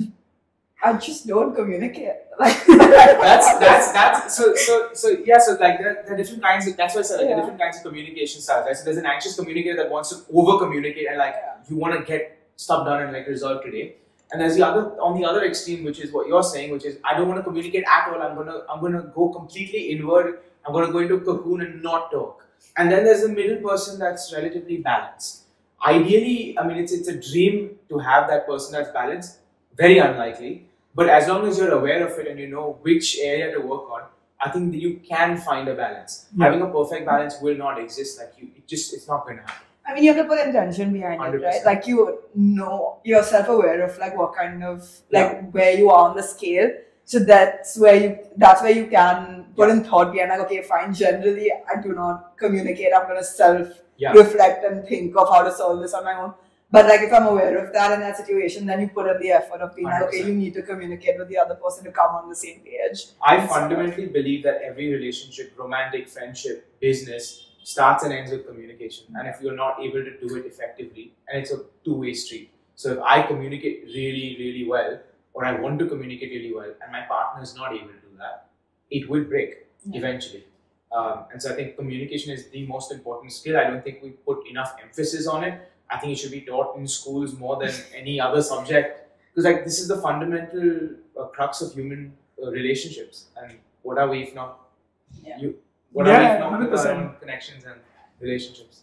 Speaker 2: I just don't communicate. Like
Speaker 1: that's that's that's so so so yeah so like there, there are different kinds of that's why I said like there are
Speaker 2: Yeah.
Speaker 1: different kinds of communication styles right? So there's an anxious communicator that wants to over communicate and like
Speaker 2: Yeah.
Speaker 1: you want to get stuff done and like resolve today. And there's the other on the other extreme which is what you're saying which is I don't want to communicate at all. I'm gonna I'm gonna go completely inward. I'm gonna go into a cocoon and not talk. And then there's the middle person that's relatively balanced. Ideally I mean it's it's a dream to have that person that's balanced. Very unlikely but as long as you're aware of it and you know which area to work on, I think that you can find a balance.
Speaker 3: Yeah.
Speaker 1: Having a perfect balance will not exist. Like you, it just it's not going to happen.
Speaker 2: I mean, you have to put intention behind it, right? Like you know, you're self-aware of like what kind of like where you are on the scale. So that's where you that's where you can put in thought behind like, okay, fine. Generally, I do not communicate. I'm gonna self
Speaker 1: Yeah.
Speaker 2: reflect and think of how to solve this on my own. But like if I'm aware of that in that situation, then you put in the effort of being like, okay, you need to communicate with the other person to come on the same page.
Speaker 1: I fundamentally believe that every relationship, romantic, friendship, business, starts and ends with communication. And if you're not able to do it effectively, and it's a two way street. So if I communicate really, really well, or I want to communicate really well, and my partner is not able to do that, it will break
Speaker 2: Yeah.
Speaker 1: eventually. Um, and so I think communication is the most important skill. I don't think we put enough emphasis on it. I think it should be taught in schools more than any other subject because like this is the fundamental uh, crux of human uh, relationships. And what are we if not
Speaker 2: Yeah.
Speaker 1: you? What are we
Speaker 3: Yeah,
Speaker 1: if not with
Speaker 3: 100%.
Speaker 1: our own connections and relationships?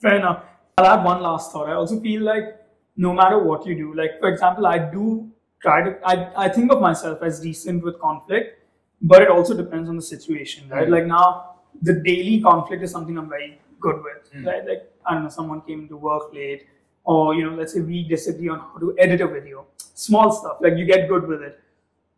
Speaker 3: Fair enough. I'll add one last thought. I also feel like no matter what you do, like for example, I do try to I, I think of myself as decent with conflict, but it also depends on the situation, right?
Speaker 1: Mm.
Speaker 3: Like now the daily conflict is something I'm very good with.
Speaker 1: Mm.
Speaker 3: Right? Like I don't know, someone came to work late, or you know, let's say we disagree on how to edit a video. Small stuff, like you get good with it.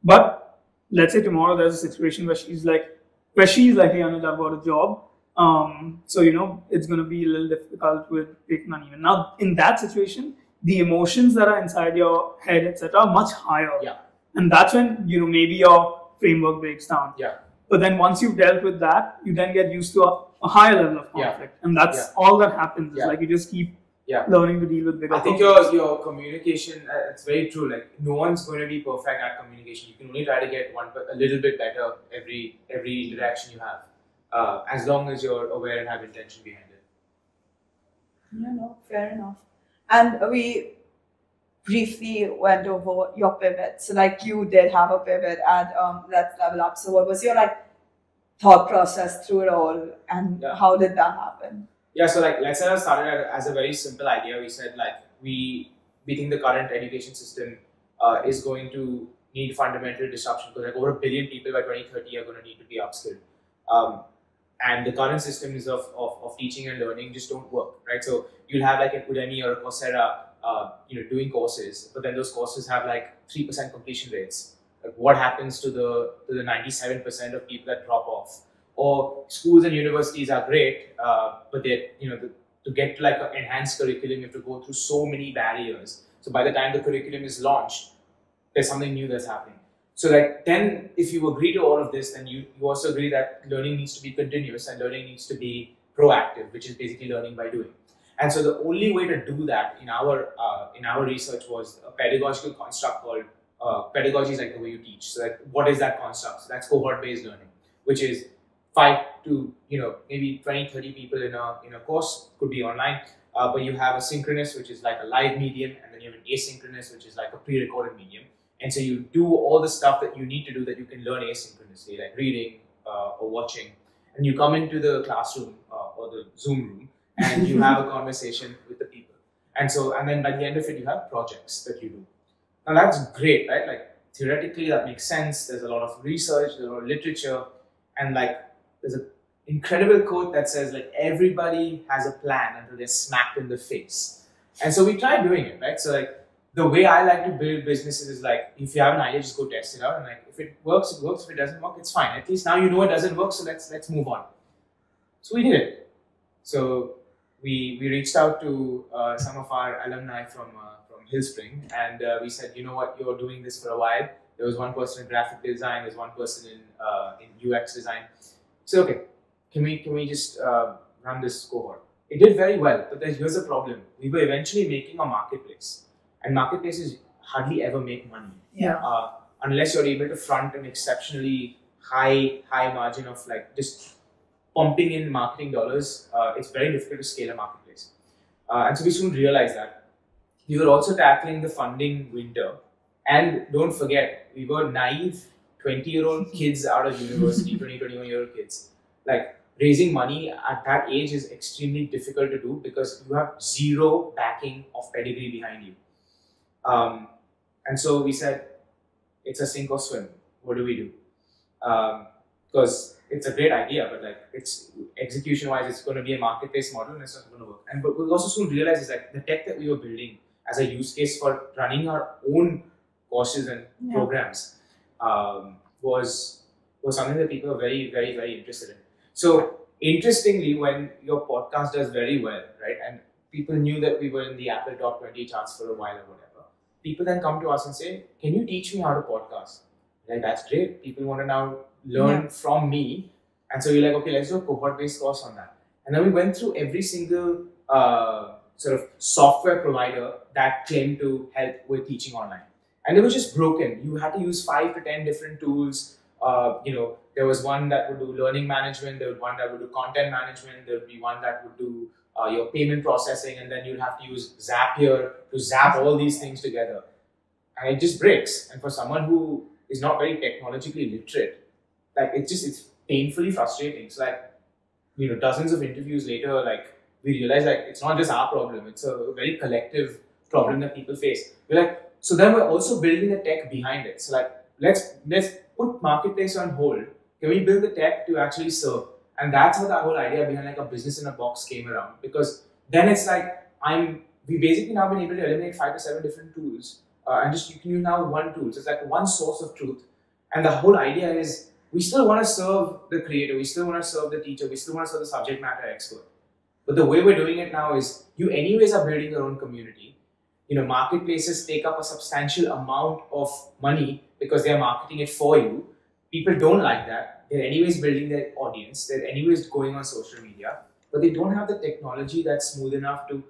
Speaker 3: But let's say tomorrow there's a situation where she's like where she's like, hey Anuj, I've got a job. Um, so you know it's going to be a little difficult with breaking uneven. Now, in that situation, the emotions that are inside your head, etc., are much higher.
Speaker 1: Yeah.
Speaker 3: And that's when you know maybe your framework breaks down.
Speaker 1: Yeah.
Speaker 3: But then once you've dealt with that, you then get used to a, a higher level of
Speaker 1: Yeah.
Speaker 3: conflict, and that's
Speaker 1: Yeah.
Speaker 3: all that happens. Is like you just keep
Speaker 1: Yeah.
Speaker 3: learning to deal with bigger.
Speaker 1: I think
Speaker 3: problems.
Speaker 1: your your communication uh, it's very true. Like no one's going to be perfect at communication. You can only try to get one a little bit better every every interaction you have, uh, as long as you're aware and have intention behind it.
Speaker 2: Yeah, no, fair enough. And we briefly went over your pivot. So like you did have a pivot at um, Let's Level Up. So what was your like thought process through it all and
Speaker 1: Yeah.
Speaker 2: how did that happen?
Speaker 1: Yeah, so like let's say I started as a very simple idea. We said like we we think the current education system uh, is going to need fundamental disruption because like over a billion people by 2030 are going to need to be upskilled. Um, and the current systems of, of, of teaching and learning just don't work, right? So you'll have like an Udemy or a Coursera, uh, you know, doing courses, but then those courses have like three percent completion rates. What happens to the to the ninety seven percent of people that drop off? Or schools and universities are great, uh, but they, you know, the, to get to like an enhanced curriculum, you have to go through so many barriers. So by the time the curriculum is launched, there's something new that's happening. So like then if you agree to all of this, then you, you also agree that learning needs to be continuous and learning needs to be proactive, which is basically learning by doing. And so the only way to do that in our uh, in our research was a pedagogical construct called uh, pedagogy is like the way you teach. So like what is that construct? So that's cohort based learning, which is five to you know maybe 20 30 people in a in a course could be online. Uh, but you have a synchronous which is like a live medium and then you have an asynchronous which is like a pre-recorded medium. And so you do all the stuff that you need to do that you can learn asynchronously like reading uh, or watching. And you come into the classroom uh, or the zoom room and you have a conversation with the people. And so and then by the end of it you have projects that you do now that's great right? Like theoretically that makes sense. There's a lot of research there's a lot of literature and like there's an incredible quote that says like everybody has a plan until they're smacked in the face. And so we tried doing it right? So like the way i like to build businesses is like if you have an idea just go test it out and like if it works it works. If it doesn't work it's fine. At least now you know it doesn't work so let's let's move on. So we did it. So we we reached out to uh, some of our alumni from uh, from Hillspring and uh, we said you know what you're doing this for a while there was one person in graphic design there's one person in uh, in ux design so okay, can we can we just uh, run this cohort? It did very well, but there's here's a problem. We were eventually making a marketplace, and marketplaces hardly ever make money
Speaker 2: Yeah.
Speaker 1: uh, unless you're able to front an exceptionally high high margin of like just pumping in marketing dollars. Uh, it's very difficult to scale a marketplace, uh, and so we soon realized that. We were also tackling the funding winter, and don't forget, we were naive 20 year old kids out of university, 20, 21 year old kids. Like raising money at that age is extremely difficult to do because you have zero backing of pedigree behind you. Um, and so we said, it's a sink or swim. What do we do? Because it's a great idea, but like it's execution wise, it's going to be a marketplace model and it's not going to work. And but we also soon realized is that the tech that we were building as a use case for running our own courses and
Speaker 2: Yeah.
Speaker 1: programs um, was was something that people were very, very, very interested in. So interestingly, when your podcast does very well, right, and people knew that we were in the Apple Top 20 charts for a while or whatever, people then come to us and say, Can you teach me how to podcast? Like, that's great. People want to now learn from me. And so we're like, okay, let's do a cohort based course on that. And then we went through every single uh, sort of software provider that claimed to help with teaching online. And it was just broken. You had to use five to 10 different tools. Uh, you know, there was one that would do learning management, there was one that would do content management, there would be one that would do uh, your payment processing, and then you'd have to use Zapier to zap all these things together. And it just breaks. And for someone who is not very technologically literate, like it just it's painfully frustrating. So like, you know, dozens of interviews later, like we realize like it's not just our problem; it's a very collective problem that people face. We're like, so then we're also building the tech behind it. So like, let's let's put marketplace on hold. Can we build the tech to actually serve? And that's how the whole idea behind like a business in a box came around. Because then it's like I'm we basically now been able to eliminate five to seven different tools uh, and just you can use now one tool. So it's like one source of truth. And the whole idea is we still want to serve the creator, we still want to serve the teacher, we still want to serve the subject matter expert. But the way we're doing it now is you anyways are building your own community. You know, marketplaces take up a substantial amount of money because they're marketing it for you. People don't like that. They're anyways building their audience. They're anyways going on social media, but they don't have the technology that's smooth enough to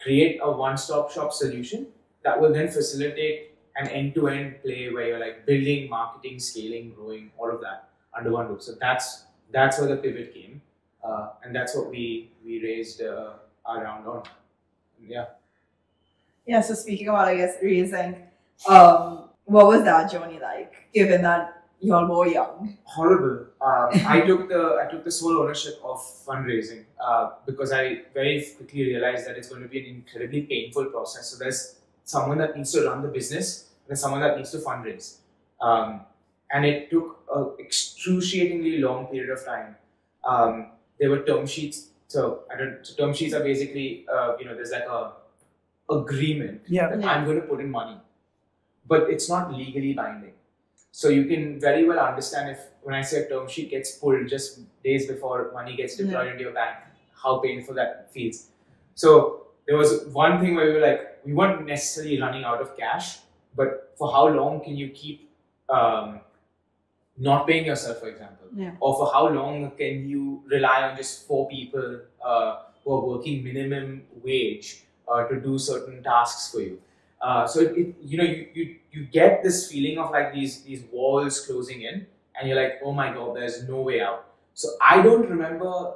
Speaker 1: create a one-stop shop solution that will then facilitate an end-to-end play where you're like building, marketing, scaling, growing, all of that under one roof. So that's that's where the pivot came, uh, and that's what we we raised uh, our round on. Yeah.
Speaker 2: Yeah. So speaking about, I guess raising, um, what was that journey like? Given that you all were young.
Speaker 1: Horrible. Um, I took the I took the sole ownership of fundraising uh, because I very quickly realized that it's going to be an incredibly painful process. So there's someone that needs to run the business and someone that needs to fundraise. Um, and it took an excruciatingly long period of time. Um, there were term sheets. So I don't. So term sheets are basically, uh, you know, there's like a agreement
Speaker 3: Yeah.
Speaker 1: that
Speaker 2: Yeah.
Speaker 1: I'm going to put in money, but it's not legally binding. So you can very well understand if when I say a term sheet gets pulled just days before money gets deployed into your bank, how painful that feels. So there was one thing where we were like, we weren't necessarily running out of cash, but for how long can you keep um, not paying yourself, for example?
Speaker 2: Yeah.
Speaker 1: Or for how long can you rely on just four people uh, who are working minimum wage uh, to do certain tasks for you? Uh, so it, it, you know, you, you you get this feeling of like these these walls closing in, and you're like, oh my god, there's no way out. So I don't remember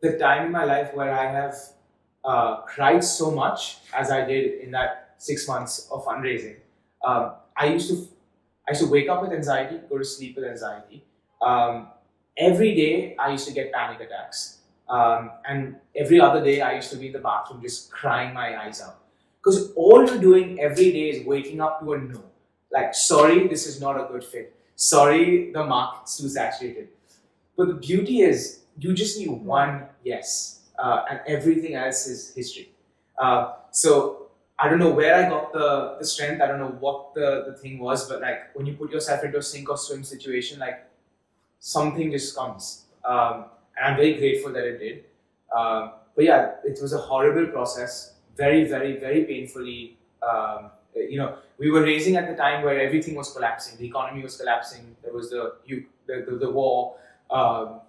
Speaker 1: the time in my life where I have uh, cried so much as I did in that six months of fundraising. Um, I used to I used to wake up with anxiety, go to sleep with anxiety. Um, every day I used to get panic attacks, um, and every other day I used to be in the bathroom just crying my eyes out. Because all you're doing every day is waking up to a no. Like, sorry, this is not a good fit. Sorry, the market's too saturated. But the beauty is, you just need one yes, uh, and everything else is history. Uh, so I don't know where I got the, the strength. I don't know what the, the thing was, but like when you put yourself into a sink or swim situation, like something just comes. Um, and I'm very grateful that it did. Um, but yeah, it was a horrible process, very, very, very painfully. Um, you know, we were raising at the time where everything was collapsing. The economy was collapsing. There was the the, the, the war. Um,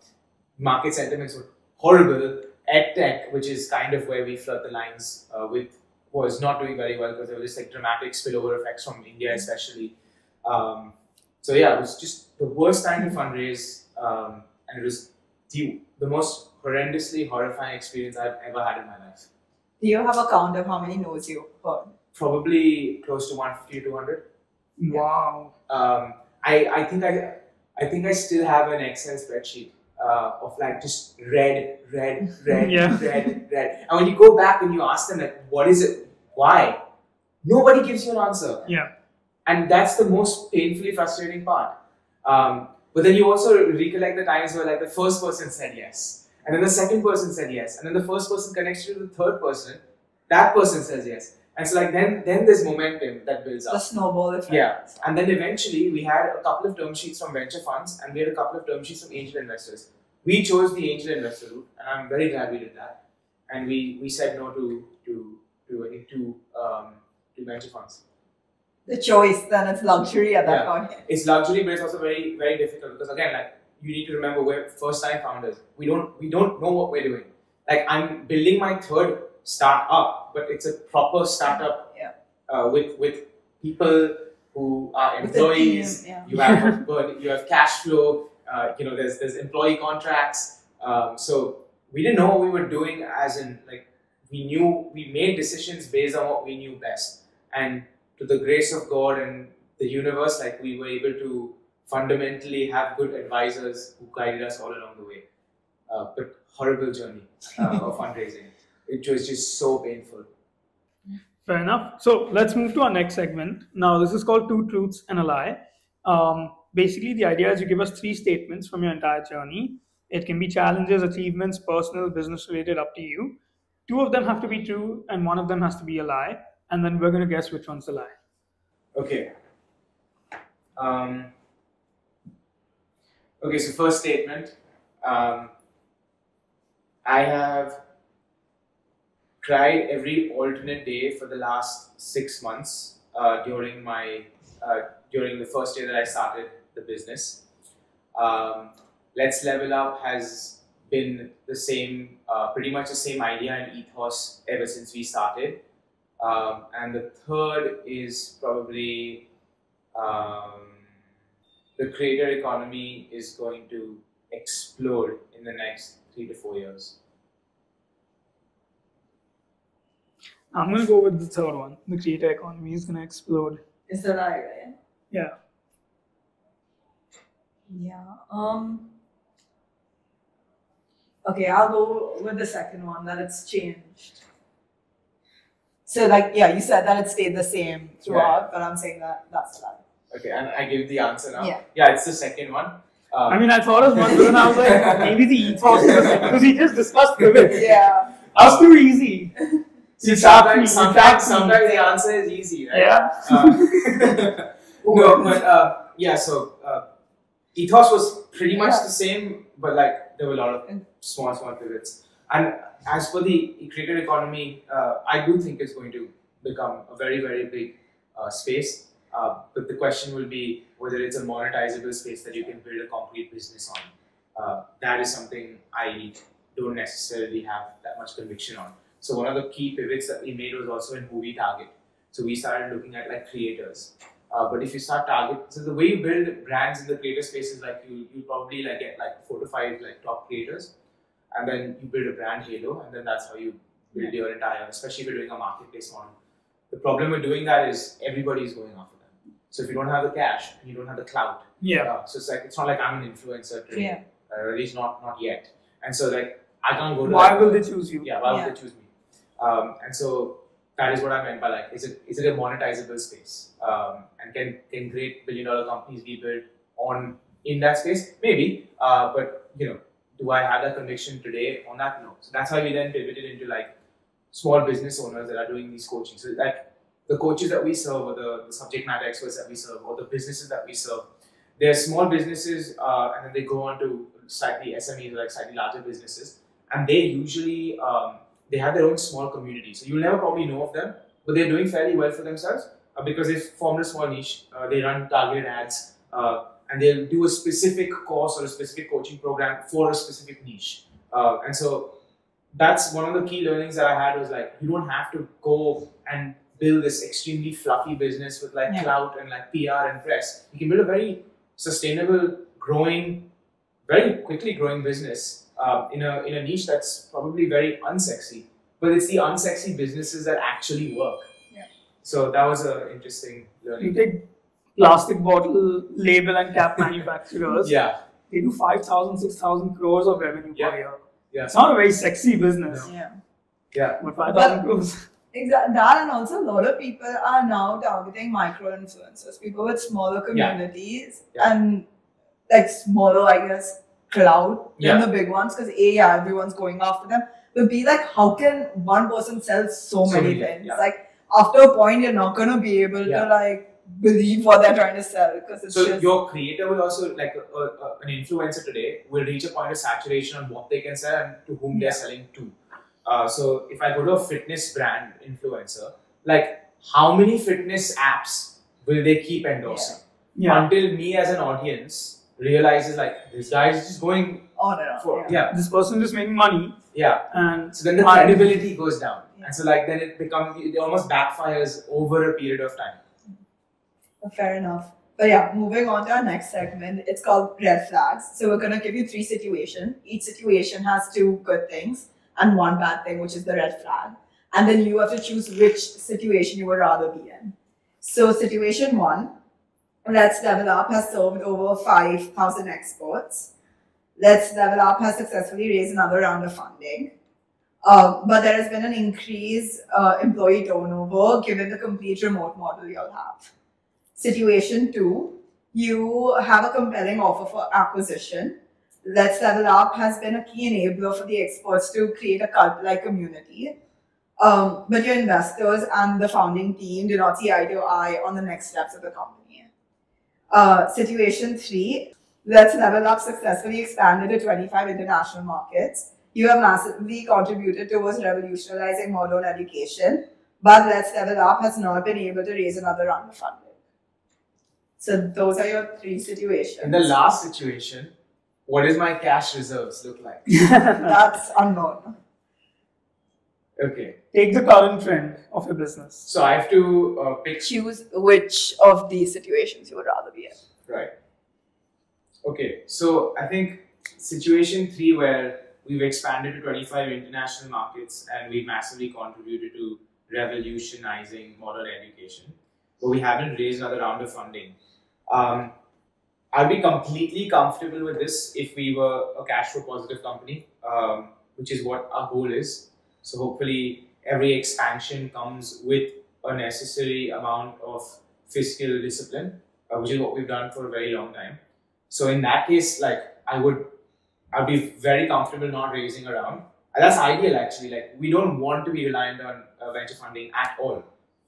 Speaker 1: market sentiments were horrible. EdTech, which is kind of where we flood the lines uh, with, was not doing very well because there was just like dramatic spillover effects from India, especially. Um, so yeah, it was just the worst time to fundraise, um, and it was the, the most horrendously horrifying experience I've ever had in my life.
Speaker 2: Do you have a count of how many no's you heard?
Speaker 1: Probably close to 150 to 200.
Speaker 3: Wow.
Speaker 1: Um, I, I think I I think I still have an Excel spreadsheet uh, of like just red, red, red,
Speaker 3: Yeah.
Speaker 1: red, red. And when you go back and you ask them like, what is it? Why? Nobody gives you an answer.
Speaker 3: Yeah.
Speaker 1: And that's the most painfully frustrating part. Um, but then you also recollect the times where like the first person said yes, and then the second person said yes, and then the first person connects you to the third person. That person says yes, and so like then then there's momentum that builds up.
Speaker 2: The snowball effect.
Speaker 1: Yeah. And then eventually we had a couple of term sheets from venture funds and we had a couple of term sheets from angel investors. we chose the angel investor route, and I'm very glad we did that. And we, we said no to to to think um, to venture funds.
Speaker 2: The choice, then it's luxury at that
Speaker 1: Yeah.
Speaker 2: point.
Speaker 1: It's luxury, but it's also very very difficult because again, like you need to remember we're first time founders. We don't we don't know what we're doing. Like I'm building my third startup, but it's a proper startup
Speaker 2: Yeah.
Speaker 1: uh, with with people who are
Speaker 2: the team,
Speaker 1: employees.
Speaker 2: yeah.
Speaker 1: You have burn- you have cash flow. Uh, you know, there's there's employee contracts. Um, so we didn't know what we were doing. As in, like we knew we made decisions based on what we knew best, and to the grace of God and the universe, like we were able to fundamentally have good advisors who guided us all along the way. Uh, but horrible journey uh, of fundraising. It was just so painful.
Speaker 3: Fair enough. So let's move to our next segment. Now, this is called Two Truths and a Lie. Um, basically, the idea is you give us three statements from your entire journey. It can be challenges, achievements, personal, business related, up to you. Two of them have to be true, and one of them has to be a lie. And then we're going to guess which one's a lie.
Speaker 1: Okay. Um, okay, so first statement. Um, I have cried every alternate day for the last six months uh, during my uh, during the first year that I started the business. Um, Let's Level Up has been the same, uh, pretty much the same idea and ethos ever since we started. Um, and the third is probably um, the creator economy is going to explode in the next three to four years.
Speaker 3: I'm going to go with the third one. The creator economy is going to explode.
Speaker 2: Is that right? right?
Speaker 3: Yeah.
Speaker 2: Yeah. Um. Okay, I'll go with the second one that it's changed. So, like, yeah, you said that it stayed the same throughout, but I'm saying that that's right.
Speaker 1: Okay, and I give the answer now.
Speaker 2: Yeah.
Speaker 1: Yeah, it's the second one. Um,
Speaker 3: I mean, I thought of one, but then I was like, maybe the ethos is the same because he just discussed pivot.
Speaker 2: Yeah.
Speaker 3: That's too easy.
Speaker 1: see,
Speaker 3: You
Speaker 1: sometimes,
Speaker 3: you
Speaker 1: sometimes, sometimes the answer is easy, right?
Speaker 3: Yeah.
Speaker 1: Uh, no, but uh, yeah, so uh, ethos was pretty much
Speaker 2: Yeah.
Speaker 1: the same, but like there were a lot of small, small pivots. And as for the creator economy, uh, I do think it's going to become a very, very big uh, space. Uh, but the question will be whether it's a monetizable space that you can build a concrete business on. Uh, that is something I don't necessarily have that much conviction on. So one of the key pivots that we made was also in who we target. So we started looking at like creators. Uh, but if you start target, so the way you build brands in the creator space is like you you probably like get like four to five like top creators, and then you build a brand halo, and then that's how you build your entire. Especially if you're doing a marketplace model. The problem with doing that is everybody is going after them. So if you don't have the cash, you don't have the clout.
Speaker 3: Yeah.
Speaker 1: Uh, so it's like it's not like I'm an influencer, today,
Speaker 2: Yeah.
Speaker 1: uh, at least not not yet. And so like I can't go to
Speaker 3: Why
Speaker 1: like,
Speaker 3: will they choose you?
Speaker 1: yeah, why
Speaker 2: Yeah.
Speaker 1: they choose me? Um, and so that is what I meant by like, is it is it a monetizable space? Um, and can can great billion dollar companies be built on in that space? Maybe, uh, but you know, do I have that conviction today on that? No. So that's why we then pivoted into like small business owners that are doing these coaching. So like the coaches that we serve, or the, the subject matter experts that we serve, or the businesses that we serve, they're small businesses, uh, and then they go on to slightly SMEs, like slightly larger businesses, and they usually um, they have their own small community. So you'll never probably know of them, but they're doing fairly well for themselves uh, because they've formed a small niche. Uh, they run targeted ads, uh, and they'll do a specific course or a specific coaching program for a specific niche. Uh, and so that's one of the key learnings that I had was like you don't have to go and build this extremely fluffy business with like
Speaker 2: Yeah.
Speaker 1: clout and like PR and press. You can build a very sustainable, growing, very quickly growing business uh, in a in a niche that's probably very unsexy. But it's the unsexy businesses that actually work.
Speaker 2: Yeah.
Speaker 1: So that was an interesting
Speaker 3: You take plastic bottle label and cap manufacturers.
Speaker 1: Yeah,
Speaker 3: They do 5,000, 6,000 crores of revenue
Speaker 1: Yeah.
Speaker 3: per year.
Speaker 1: yeah,
Speaker 3: It's not a very sexy business,
Speaker 2: Yeah.
Speaker 1: yeah.
Speaker 3: but 5,000 crores.
Speaker 2: Exactly. That and also a lot of people are now targeting micro influencers, people with smaller communities
Speaker 1: Yeah.
Speaker 2: and like smaller, I guess, cloud
Speaker 1: Yeah.
Speaker 2: than the big ones. Because a yeah, everyone's going after them. But be like, how can one person sell so,
Speaker 1: So
Speaker 2: many
Speaker 1: many,
Speaker 2: things?
Speaker 1: yeah.
Speaker 2: Like after a point, you're not gonna be able
Speaker 1: Yeah.
Speaker 2: to like believe what they're trying to sell because it's
Speaker 1: So
Speaker 2: just
Speaker 1: your creator will also like a, a, a- an influencer today will reach a point of saturation on what they can sell and to whom they're selling to. Uh, so if I go to a fitness brand influencer, like how many fitness apps will they keep endorsing until me as an audience realizes like this guy is just going
Speaker 2: on and on.
Speaker 1: for
Speaker 2: yeah.
Speaker 1: yeah
Speaker 3: This person just making money
Speaker 1: yeah.
Speaker 3: and
Speaker 1: So then the
Speaker 3: I-
Speaker 1: credibility goes down,
Speaker 2: Yeah.
Speaker 1: and so like then it becomes it almost backfires over a period of time.
Speaker 2: Fair enough. But yeah, moving on to our next segment, it's called red flags. So we're gonna give you three situations. Each situation has two good things and one bad thing, which is the red flag. And then you have to choose which situation you would rather be in. So situation one, Let's Level Up has served over 5,000 exports. Let's Level Up has successfully raised another round of funding. Uh, but there has been an increased uh, employee turnover given the complete remote model you'll have. Situation two, you have a compelling offer for acquisition. Let's Level Up has been a key enabler for the experts to create a cult like community. Um, but your investors and the founding team do not see eye to eye on the next steps of the company. Uh, situation three, Let's Level Up successfully expanded to 25 international markets. You have massively contributed towards revolutionizing modern education, but Let's Level Up has not been able to raise another round of funding. So those are your three situations.
Speaker 1: In the last situation, what does my cash reserves look like?
Speaker 2: That's unknown.
Speaker 1: Okay,
Speaker 3: take the current trend of your business.
Speaker 1: so I have to uh, pick
Speaker 2: Choose which of these situations you would rather be in.
Speaker 1: right. Okay, so I think situation three where we've expanded to 25 international markets and we've massively contributed to revolutionizing modern education, but we haven't raised another round of funding. Um, I'd be completely comfortable with this if we were a cash flow positive company, um, which is what our goal is. So hopefully, every expansion comes with a necessary amount of fiscal discipline, uh, which is what we've done for a very long time. So in that case, like I would, I'd be very comfortable not raising a round. And that's ideal actually. Like we don't want to be reliant on uh, venture funding at all.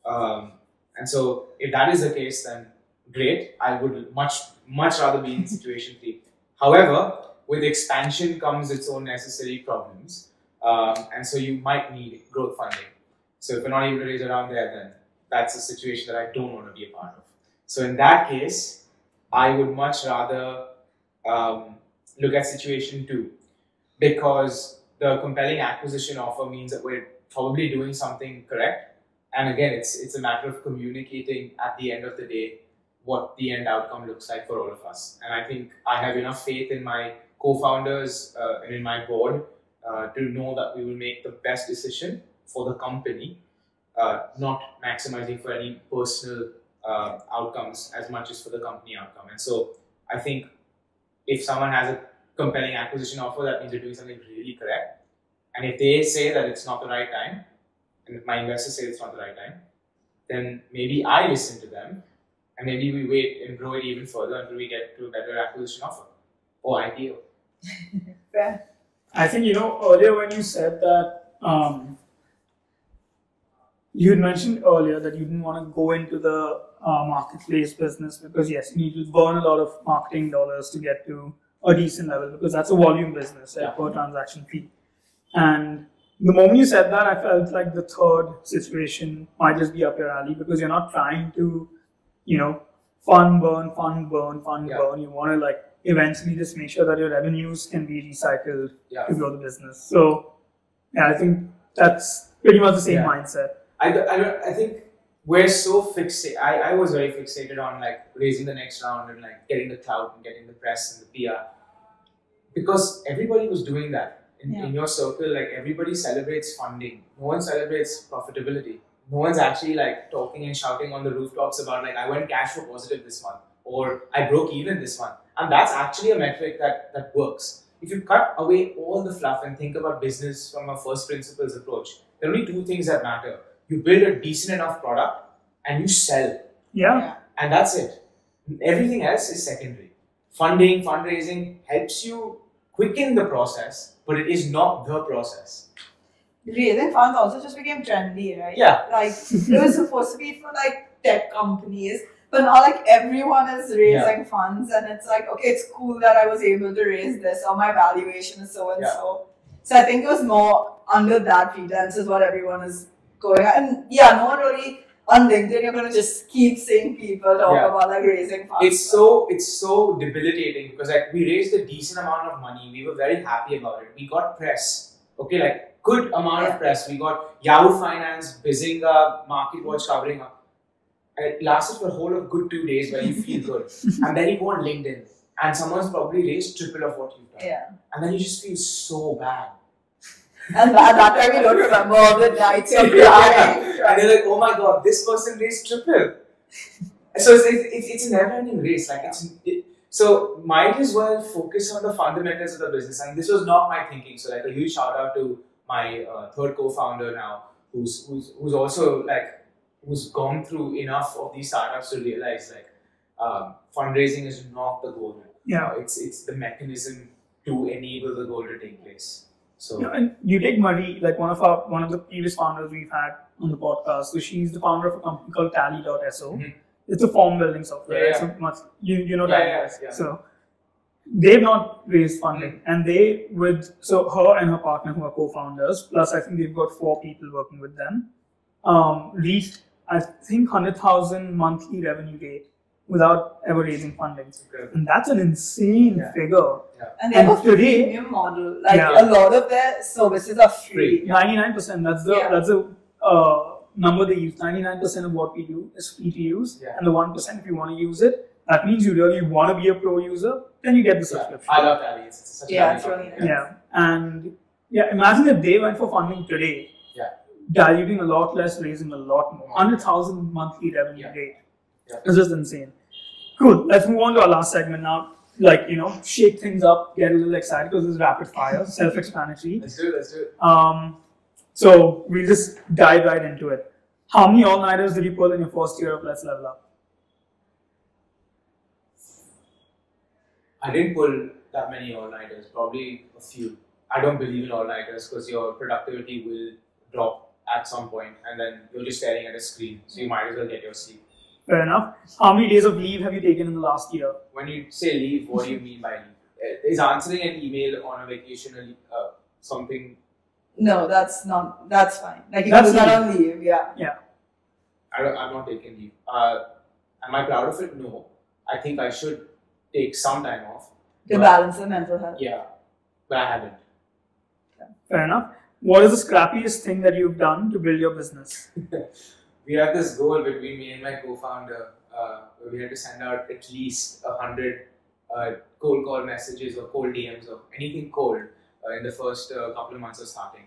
Speaker 1: Um, and so if that is the case, then great. I would much much rather be in situation three. However, with expansion comes its own necessary problems, um, and so you might need growth funding. So if you're not able to raise around there, then that's a situation that I don't want to be a part of. So in that case, I would much rather um, look at situation two because the compelling acquisition offer means that we're probably doing something correct. And again, it's it's a matter of communicating at the end of the day what the end outcome looks like for all of us. And I think I have enough faith in my co-founders uh, and in my board uh, to know that we will make the best decision for the company, uh, not maximizing for any personal uh, outcomes as much as for the company outcome. And so I think if someone has a compelling acquisition offer, that means they're doing something really correct. And if they say that it's not the right time, and if my investors say it's not the right time, then maybe I listen to them and maybe we wait and grow it even further until we get to a better acquisition offer or IPO.
Speaker 2: Fair.
Speaker 3: I think you know earlier when you said that um, you had mentioned earlier that you didn't want to go into the uh, marketplace business because yes, you need to burn a lot of marketing dollars to get to a decent level because that's a volume business
Speaker 1: Yeah.
Speaker 3: per transaction fee. And the moment you said that, I felt like the third situation might just be up your alley because you're not trying to, you know, fund burn, fund burn, fund
Speaker 1: Yeah.
Speaker 3: burn. You want to like eventually just make sure that your revenues can be recycled
Speaker 1: Yeah.
Speaker 3: to grow the business. So, yeah, I think that's pretty much the same
Speaker 1: Yeah.
Speaker 3: mindset.
Speaker 1: I, I, don't, I think we're so fixated. I, I was very fixated on like raising the next round and like getting the clout and getting the press and the PR because everybody was doing that in,
Speaker 2: Yeah.
Speaker 1: in your circle. Like everybody celebrates funding. No one celebrates profitability. No one's actually like talking and shouting on the rooftops about like I went cash flow positive this month or I broke even this month. And that's actually a metric that that works. If you cut away all the fluff and think about business from a first principles approach, there are only two things that matter. You build a decent enough product and you sell
Speaker 3: Yeah.
Speaker 2: Yeah.
Speaker 1: and that's it. Everything else is secondary. Funding, fundraising helps you quicken the process, but it is not the process.
Speaker 2: Raising funds also just became trendy, right?
Speaker 1: Yeah.
Speaker 2: Like it was supposed to be for like tech companies, But not like everyone is raising funds, and it's like, okay, it's cool that I was able to raise this, or my valuation is so and so. So I think it was more under that pretense is what everyone is going. at. And yeah, no one really on LinkedIn. You're gonna just keep seeing people talk
Speaker 1: Yeah.
Speaker 2: about like raising funds.
Speaker 1: it's so it's so debilitating because like we raised a decent amount of money. We were very happy about it. We got press. Okay, like good amount
Speaker 2: Yeah.
Speaker 1: of press. We got Yahoo Finance, Bizinga, Market Watch covering up. And it lasted for a whole of good two days where you feel good. and then you go on LinkedIn and someone's probably raised triple of what you've done.
Speaker 2: yeah.
Speaker 1: And then you just feel so bad.
Speaker 2: And at that time, we don't remember all the nights
Speaker 1: Yeah.
Speaker 2: crying.
Speaker 1: And you're like, oh my god, this person raised triple. So it's, it's, it's a never ending race. Like it's it, so might as well focus on the fundamentals of the business. And this was not my thinking. So like a huge shout out to my uh, third co-founder now, who's who's who's also like who's gone through enough of these startups to realize like um, fundraising is not the goal.
Speaker 3: Yeah.
Speaker 1: Uh, it's it's the mechanism to enable the goal to take place. So
Speaker 3: Yeah, and you take Marie, like one of our one of the previous founders we've had on the podcast. So she's the founder of a company called Tally.so.
Speaker 1: Mhm.
Speaker 3: It's a form building software.
Speaker 1: Yeah,
Speaker 3: It's a much, you you know
Speaker 1: Yeah,
Speaker 3: Tally.
Speaker 1: yeah, yeah.
Speaker 3: So they've not raised funding, and they with so her and her partner who are co-founders. Plus, I think they've got four people working with them. Um, reached I think hundred thousand monthly revenue rate without ever raising funding,
Speaker 1: incredible.
Speaker 3: and that's an insane
Speaker 1: Yeah.
Speaker 3: figure.
Speaker 2: And they have a
Speaker 3: today-
Speaker 2: freemium model. Like
Speaker 3: Yeah.
Speaker 2: a lot of their services are free.
Speaker 1: Free.
Speaker 3: Ninety nine percent. That's the
Speaker 2: Yeah.
Speaker 3: that's the uh, number they use. Ninety nine percent of what we do is free to use,
Speaker 1: Yeah.
Speaker 3: and the one percent if you want to use it, that means you really want to be a pro user. Then you get the
Speaker 1: Yeah,
Speaker 3: subscription.
Speaker 1: I love Tally. It's, it's such
Speaker 2: Yeah,
Speaker 1: lovely
Speaker 2: it's really
Speaker 1: company.
Speaker 3: Yeah, and yeah, imagine if they went for funding today.
Speaker 1: Yeah.
Speaker 3: Diluting a lot less, raising a lot more. Hundred thousand monthly revenue
Speaker 1: Yeah.
Speaker 3: rate.
Speaker 1: Yeah.
Speaker 3: It's just insane. Cool. Let's move on to our last segment now. Like you know, shake things up, get a little excited because this is rapid fire, self-explanatory.
Speaker 1: Let's do it. Let's do it.
Speaker 3: Um, so we'll just dive right into it. How many all-nighters did you pull in your first year of Let's Level Up?
Speaker 1: I didn't pull that many all-nighters. Probably a few. I don't believe in all-nighters because your productivity will drop at some point, and then you're just staring at a screen. So you might as well get your sleep.
Speaker 3: Fair enough. How many days of leave have you taken in the last year?
Speaker 1: When you say leave, what do you mean by leave? Uh, Is answering an email on a vacation a uh, something?
Speaker 2: No, that's not. That's fine. Like you
Speaker 3: That's
Speaker 2: can do that on leave. Yeah.
Speaker 1: I don't, I'm not taking leave. Uh, am I proud of it? No. I think I should take some time off.
Speaker 2: To balance the mental health.
Speaker 1: Yeah, but I haven't.
Speaker 3: Fair enough. What is the scrappiest thing that you've done to build your business?
Speaker 1: we had this goal between me and my co-founder uh, where we had to send out at least a hundred uh, cold call messages or cold DMs or anything cold uh, in the first uh, couple of months of starting.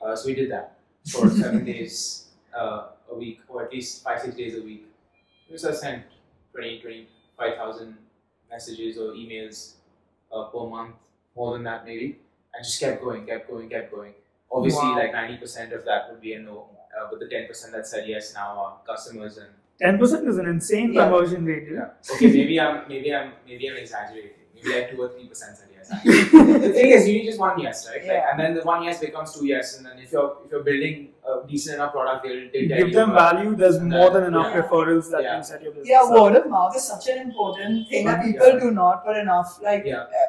Speaker 1: Uh, so we did that for seven days uh, a week, or at least five six days a week. So I sent 20, 25,000 messages or emails uh, per month, more than that maybe, and just kept going, kept going, kept going. Obviously,
Speaker 3: Wow.
Speaker 1: like 90% of that would be a no, uh, but the 10% that said yes now are customers and
Speaker 3: Ten percent is an insane
Speaker 2: Yeah.
Speaker 3: conversion rate. dude.
Speaker 1: yeah. Okay, maybe I'm maybe I'm maybe I'm exaggerating. Maybe like two or three percent said yes. the thing is, you need just one yes, right? Like,
Speaker 2: Yeah.
Speaker 1: and then the one yes becomes two yes, and then if you're if you're building a decent enough product, they'll, they'll tell
Speaker 3: give
Speaker 1: you
Speaker 3: them
Speaker 1: about-
Speaker 3: value. There's more
Speaker 1: then-
Speaker 3: than enough
Speaker 2: Yeah.
Speaker 3: referrals that
Speaker 1: Yeah.
Speaker 3: can set your business.
Speaker 2: Yeah, word of mouth is such an important thing that
Speaker 1: Yeah.
Speaker 2: people do not put enough like
Speaker 1: Yeah.
Speaker 2: uh,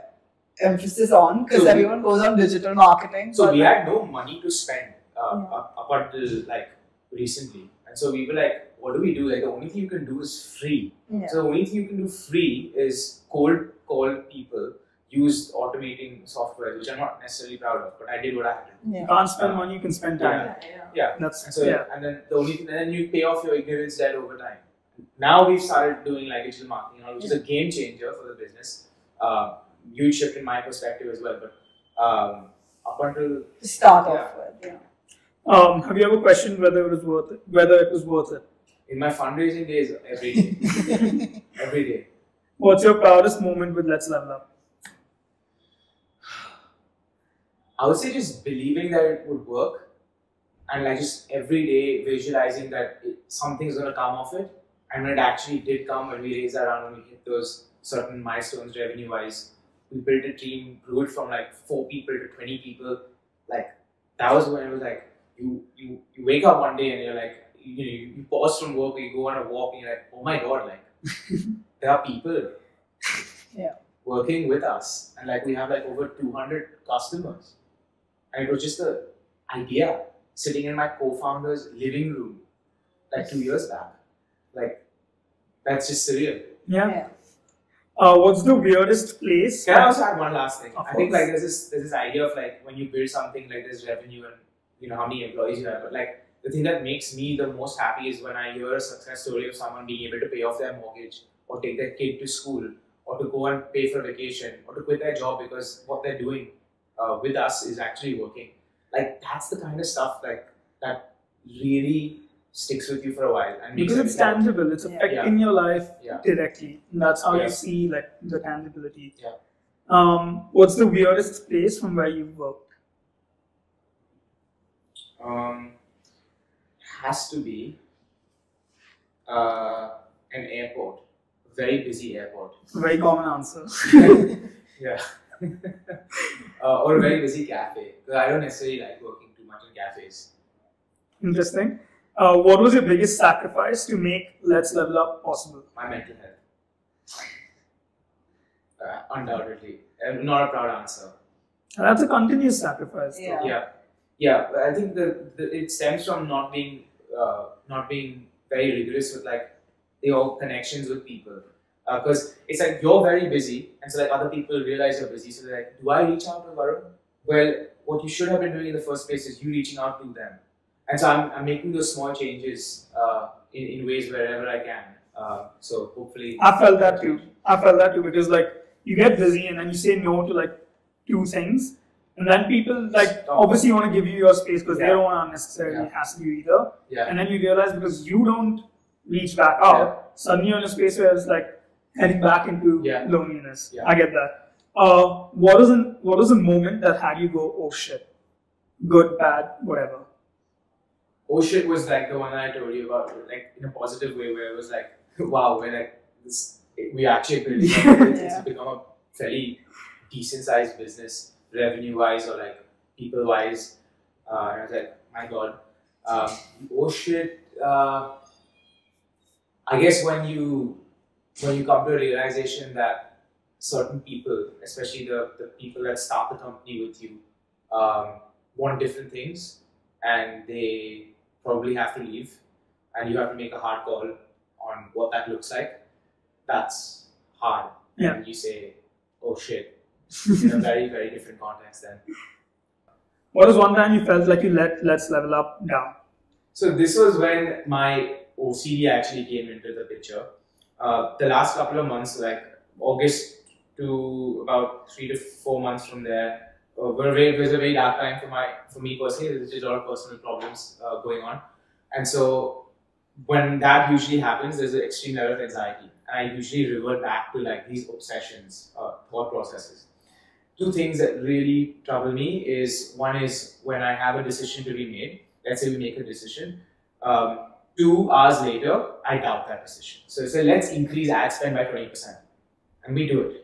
Speaker 2: emphasis on because
Speaker 1: So we-
Speaker 2: everyone goes on digital marketing.
Speaker 1: So we
Speaker 2: like,
Speaker 1: had no money to spend uh,
Speaker 2: Yeah.
Speaker 1: up, up until like recently, and so we were like, what do we do? Like the only thing you can do is free.
Speaker 2: yeah.
Speaker 1: So the only thing you can do free is cold call people, use automating software, which I'm not necessarily proud of, but I did what I had to
Speaker 2: yeah.
Speaker 3: You can't spend money. You can spend time.
Speaker 2: Yeah, yeah.
Speaker 1: Yeah.
Speaker 3: That's
Speaker 1: And so,
Speaker 3: yeah.
Speaker 1: and then the only thing, and then you pay off your ignorance debt over time. Now we've started doing like digital marketing, which is a game changer for the business. Uh, huge shift in my perspective as well. But um, up until
Speaker 2: To start
Speaker 1: Yeah.
Speaker 2: off with, yeah.
Speaker 3: Um, have you ever questioned whether it was worth it? Whether it was worth it?
Speaker 1: in my fundraising days, every day, every day.
Speaker 3: What's your proudest moment with Let's Level Up?
Speaker 1: I would say just believing that it would work, and like just every day visualizing that it, something's gonna come of it. And when it actually did come, when we raised that round, when we hit those certain milestones revenue wise, we built a team, grew it from like four people to twenty people. Like that was when it was like you you you wake up one day and you're like you know, you pause from work, or you go on a walk, and you're like, oh my god, like there are people
Speaker 2: Yeah.
Speaker 1: working with us, and like we have like over 200 customers, and it was just the idea sitting in my co-founder's living room like two years back, like that's just surreal.
Speaker 3: Yeah.
Speaker 2: Yeah.
Speaker 3: Uh, what's the weirdest place?
Speaker 1: Can I also add one last thing?
Speaker 3: Of
Speaker 1: I think like there's this there's this idea of like when you build something like there's revenue and you know how many employees you have, but like the thing that makes me the most happy is when I hear a success story of someone being able to pay off their mortgage or take their kid to school or to go and pay for vacation or to quit their job because what they're doing uh, with us is actually working. Like that's the kind of stuff like that really sticks with you for a while and
Speaker 3: because it's
Speaker 1: everything-
Speaker 3: tangible, it's
Speaker 2: Yeah.
Speaker 3: affecting your life
Speaker 1: Yeah.
Speaker 3: directly. And that's how
Speaker 1: Yeah.
Speaker 3: you see like the tangibility.
Speaker 1: Yeah.
Speaker 3: Um, what's the weirdest place from where you've worked?
Speaker 1: Um, has to be uh, an airport, a very busy airport.
Speaker 3: Very common answer.
Speaker 1: yeah. uh, or a very busy cafe. Because I don't necessarily like working too much in cafes.
Speaker 3: Interesting. Uh, what was your biggest sacrifice to make Let's Level Up possible?
Speaker 1: My mental health. Uh, undoubtedly. Uh, not a proud answer.
Speaker 3: And that's a continuous sacrifice. though.
Speaker 2: Yeah.
Speaker 1: Yeah. Yeah, I think the, the it stems from not being uh, not being very rigorous with like your connections with people. Because it's like you're very busy, and so like other people realize you're busy. So they're like, "Do I reach out to Varun?" Well, what you should have been doing in the first place is you reaching out to them. And so I'm, I'm making those small changes uh, in, in ways wherever I can. Uh, so hopefully,
Speaker 3: I felt that too. I felt that too because like you get busy and then you say no to like two things, and then people like
Speaker 1: Stop.
Speaker 3: obviously want to give you your space because they don't want to unnecessarily
Speaker 1: Yeah.
Speaker 3: hassle you either.
Speaker 1: yeah,
Speaker 3: And then you realize because you don't reach back out, suddenly you're in a space where it's like heading back into
Speaker 1: Yeah.
Speaker 3: loneliness.
Speaker 1: Yeah.
Speaker 3: I get that. Uh, what was an what was a moment that had you go, oh shit, good, bad, whatever.
Speaker 1: Oh shit was like the one that I told you about, like in a positive way, where it was like, wow, we're like this, we actually building it's,
Speaker 2: Yeah.
Speaker 1: become a fairly decent sized business, revenue wise or like people wise. Uh, and I was like, my god, um, oh shit. Uh, I guess when you when you come to a realization that certain people, especially the, the people that start the company with you, um, want different things and they probably have to leave. And you have to make a hard call on what that looks like. That's hard.
Speaker 3: Yeah.
Speaker 1: and you say oh shit. In a very very different context then.
Speaker 3: What was one time you felt like you let Let's Level Up down?
Speaker 1: so this was when my ocd actually came into the picture. Uh, the last couple of months like august to about three to four months from there uh, were very, was a very dark time for my for me personally. There's just a lot of personal problems uh, going on, and so when that usually happens, there's an extreme level of anxiety, and I usually revert back to like these obsessions, uh, thought processes. Two things that really trouble me is one is when I have a decision to be made. Let's say we make a decision. Um, two hours later, I doubt that decision. So say let's increase ad spend by twenty percent, and we do it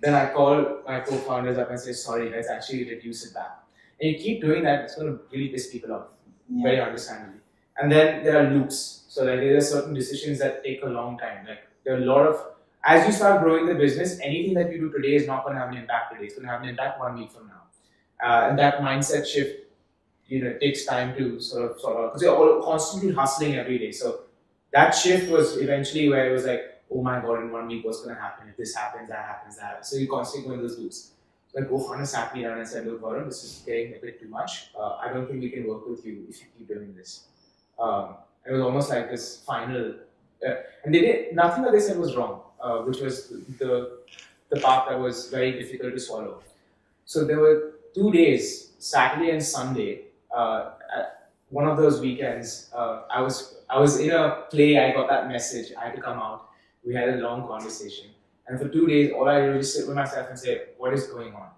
Speaker 1: then I call my co-founders up and say, sorry, let's actually reduce it back. And you keep doing that, it's going to really piss people off, very understandably. And then there are loops. So like there are certain decisions that take a long time. Like there are a lot of, as you start growing the business, anything that you do today is not going to have an impact today. It's going to have an impact one week from now. Uh, and that mindset shift, you know, takes time to sort of, sort of, because you're all constantly hustling every day. So that shift was eventually where it was like, oh my god, in one week, what's to happen? If this happens, that happens, that happens. So you constantly go those loops. So my co-founder sat me down and said, look, Varun, this is getting a bit too much. Uh, I don't think we can work with you if you keep doing this. Um, it was almost like this final, uh, and they did nothing that they said was wrong, uh, which was the the part that was very difficult to swallow. So there were two days, Saturday and Sunday. Uh, one of those weekends, uh, I was I was in a play. I got that message. I had to come out. We had a long conversation, and for two days, all I did was sit with myself and say, "What is going on?"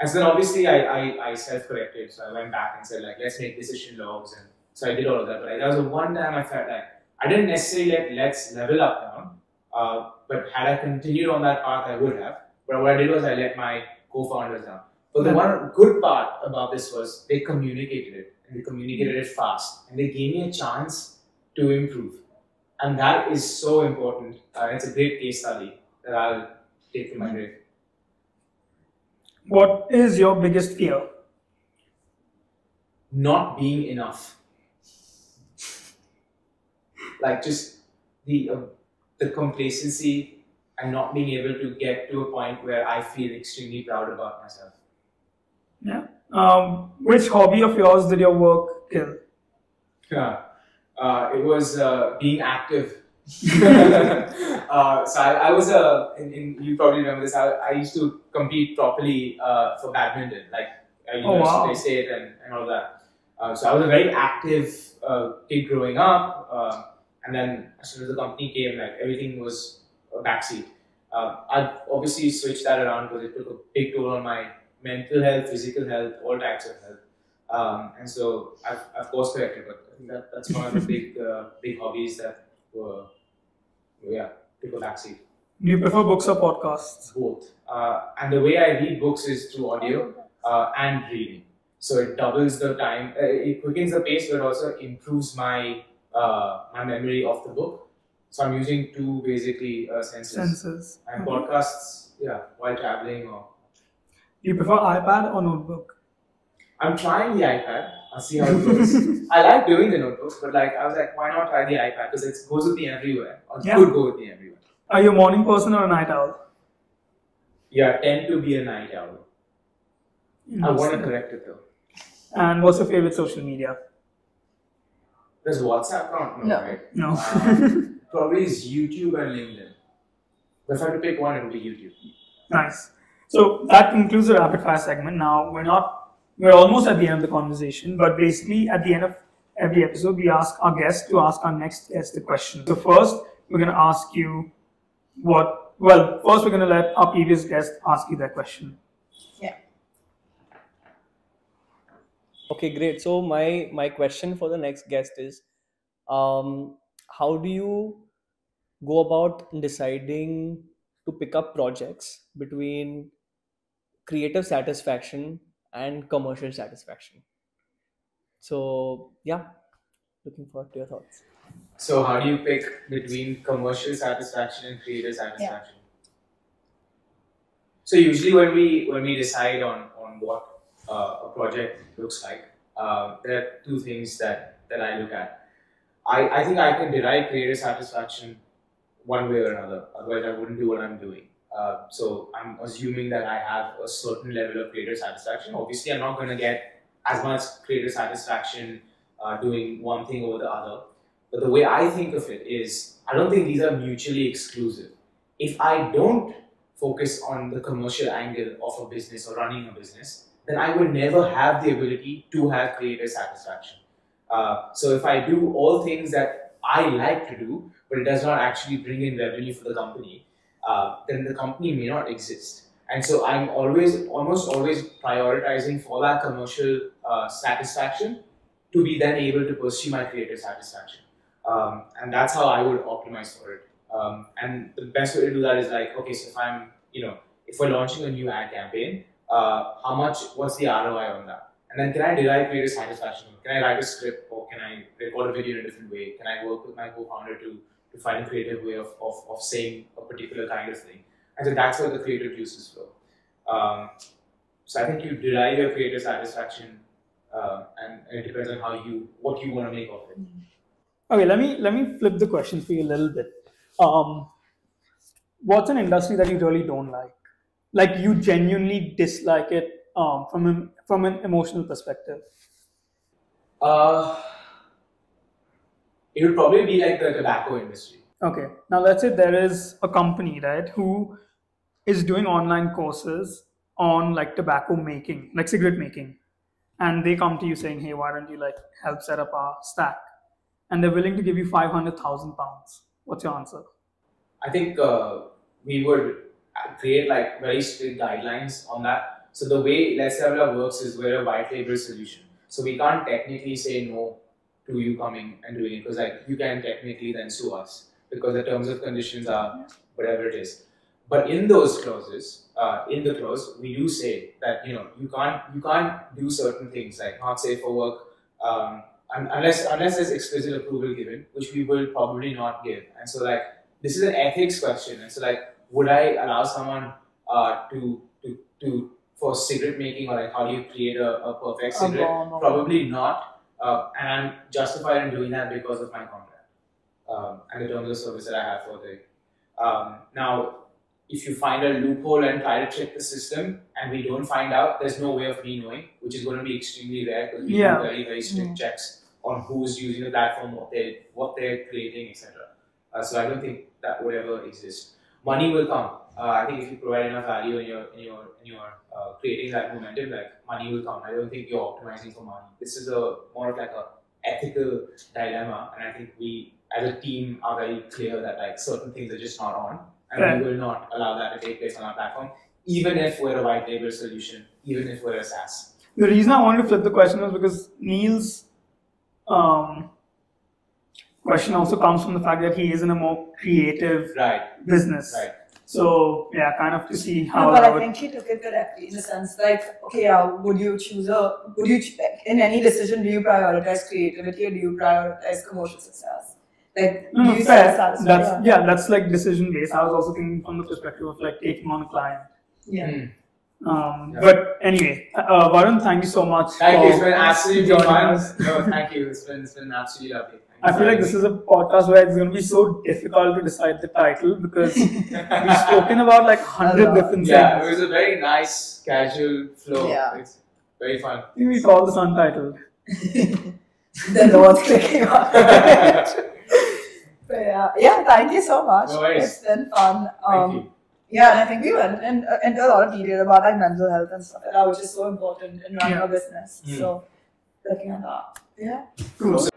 Speaker 1: And so then obviously I, I, I self-corrected. So I went back and said like, let's make decision logs. And so I did all of that. But like, that was the one time I felt like I didn't necessarily let let's level up now. Uh, but had I continued on that path, I would have. But what I did was I let my co-founders down. But the one good part about this was they communicated it and they communicated it fast and they gave me a chance to improve. And that is so important. Uh, it's a great case study that I'll take to my grave.
Speaker 3: What is your biggest fear?
Speaker 1: Not being enough. Like just the uh, the complacency and not being able to get to a point where I feel extremely proud about myself.
Speaker 3: Yeah. Um, which hobby of yours did your work kill?
Speaker 1: Yeah. Uh, it was uh, being active. uh, so I, I was a, in, in, you probably remember this, I, I used to compete properly uh, for badminton, like I used
Speaker 3: Oh, wow.
Speaker 1: to play state and, and all that. Uh, so I was a very active uh, kid growing up. Uh, and then as soon as the company came, like everything was a backseat. Uh, I obviously switched that around because it took a big toll on my mental health, physical health, all types of health. Um, and so I've, I've course corrected, but I think that, that's one of the big uh, big hobbies that were, yeah, took a backseat.
Speaker 3: Do you prefer books or podcasts?
Speaker 1: Both. Uh, and the way I read books is through audio uh, and reading. So it doubles the time, uh, it quickens the pace, but also improves my uh, my memory of the book. So I'm using two basically uh, senses.
Speaker 3: Senses.
Speaker 1: And
Speaker 3: Okay.
Speaker 1: podcasts, yeah, while traveling or
Speaker 3: Do you prefer iPad or notebook?
Speaker 1: I'm trying the iPad. I'll see how it goes. I like doing the notebooks, but like I was like, why not try the iPad? Because it goes with me everywhere. Or it
Speaker 3: Yeah.
Speaker 1: could go with me everywhere.
Speaker 3: Are you a morning person or a night owl?
Speaker 1: Yeah, I tend to be a night owl. I want to correct it though.
Speaker 3: And what's your favorite social media?
Speaker 1: Does WhatsApp count?
Speaker 2: No.
Speaker 1: right?
Speaker 3: No.
Speaker 1: Um, probably is YouTube and LinkedIn. But if I had to pick one, it would be YouTube.
Speaker 3: Nice. So that concludes the rapid fire segment. Now we're not we're almost at the end of the conversation, but basically at the end of every episode we ask our guest to ask our next guest the question. So first we're gonna ask you what well, first we're gonna let our previous guest ask you that question.
Speaker 2: Yeah.
Speaker 4: Okay, great. So my my question for the next guest is, um, how do you go about deciding to pick up projects between creative satisfaction and commercial satisfaction? So yeah, looking forward to your thoughts.
Speaker 1: So how do you pick between commercial satisfaction and creative satisfaction? So usually when we when we decide on on what uh, a project looks like, um, there are two things that that I look at. I, I think I can derive creative satisfaction one way or another. Otherwise, I wouldn't do what I'm doing. Uh, so I'm assuming that I have a certain level of creative satisfaction. Obviously, I'm not going to get as much creative satisfaction uh, doing one thing over the other. But the way I think of it is, I don't think these are mutually exclusive. If I don't focus on the commercial angle of a business or running a business, then I will never have the ability to have creative satisfaction. Uh, so if I do all things that I like to do, but it does not actually bring in revenue for the company, uh, then the company may not exist. And so I'm always, almost always prioritizing for that commercial uh, satisfaction to be then able to pursue my creative satisfaction. Um, and that's how I would optimize for it. Um, and the best way to do that is like, okay, so if I'm, you know, if we're launching a new ad campaign, uh, how much, what's the ROI on that? And then can I derive creative satisfaction? Can I write a script or can I record a video in a different way? Can I work with my co-founder to, to find a creative way of, of, of saying a particular kind of thing? And so that's where the creative juices flow. Um, so I think you derive your creative satisfaction uh, and, and it depends on how you, what you want to make of it.
Speaker 3: Okay, let me let me flip the question for you a little bit. Um, what's an industry that you really don't like? Like you genuinely dislike it um, from a, from an emotional perspective.
Speaker 1: Uh, it would probably be like the tobacco industry.
Speaker 3: Okay, now let's say there is a company, right, who is doing online courses on like tobacco making, like cigarette making, and they come to you saying, "Hey, why don't you like help set up our stack?" And they're willing to give you five hundred thousand pounds. What's your answer?
Speaker 1: I think uh, we would create like very strict guidelines on that. So the way Let's Level Up works is we're a white label solution. So we can't technically say no to you coming and doing it because like you can technically then sue us because the terms of conditions are whatever it is. But in those clauses, uh, in the clause, we do say that you know you can't you can't do certain things like not safe for work, um, un- unless unless there's explicit approval given, which we will probably not give. And so like this is an ethics question. And so like would I allow someone uh, to to to for cigarette making or like how do you create a, a perfect cigarette? Probably not. Uh, and I'm justified in doing that because of my contract um, and the terms of service that I have for the. Um, now, if you find a loophole and try to trick the system, and we don't find out, there's no way of me knowing, which is going to be extremely rare because we
Speaker 3: Yeah.
Speaker 1: do very very strict
Speaker 2: Mm.
Speaker 1: checks on who's using the platform, what they what they're creating, etc. Uh, so I don't think that would ever exist. Money will come. Uh, I think if you provide enough value and you're your in your in your uh, creating that momentum, like money will come. I don't think you're optimizing for money. This is a more of like a ethical dilemma, and I think we as a team are very clear that like certain things are just not on, and
Speaker 3: Right.
Speaker 1: we will not allow that to take place on our platform, even if we're a white label solution, even if we're a SaaS.
Speaker 3: The reason I wanted to flip the question was because Neil's um, question also comes from the fact that he is in a more creative
Speaker 1: Right,
Speaker 3: business.
Speaker 1: right.
Speaker 3: So yeah, kind of to see
Speaker 2: No,
Speaker 3: how
Speaker 2: but I
Speaker 3: would.
Speaker 2: think he took it correctly in the sense like, okay, yeah, would you choose a, would you, in any decision, do you prioritize creativity or do you prioritize commercial success? Like,
Speaker 3: No,
Speaker 2: do
Speaker 3: no,
Speaker 2: you
Speaker 3: fair.
Speaker 2: self-satisfy?
Speaker 3: That's yeah, that's like decision based. I was also thinking from the perspective of like taking on a client.
Speaker 2: yeah.
Speaker 1: Mm.
Speaker 3: Um,
Speaker 1: Yeah.
Speaker 3: But anyway, uh, Varun, thank you so much.
Speaker 1: Thank you. It's
Speaker 3: for
Speaker 1: been absolutely
Speaker 3: joining
Speaker 1: fun.
Speaker 3: us.
Speaker 1: No, thank you. It's been it's been absolutely lovely. Thank
Speaker 3: I feel like this is a podcast where it's going to be so difficult to decide the title because we've spoken about like hundred
Speaker 2: lot.
Speaker 3: different
Speaker 1: Yeah, it was a very nice, casual flow.
Speaker 2: Yeah.
Speaker 1: It's very fun.
Speaker 3: I think we call this untitled.
Speaker 2: then no one's clicking on it. But yeah, yeah, thank you so much.
Speaker 1: No worries.
Speaker 2: It's been fun.
Speaker 1: Thank
Speaker 2: Um,
Speaker 1: you.
Speaker 2: Yeah, and I think we went in, uh, into a lot of detail about like mental health and stuff like that, which is so important in running
Speaker 3: Yeah.
Speaker 2: a business.
Speaker 1: Mm.
Speaker 2: So, looking at that. Yeah.
Speaker 3: Cool.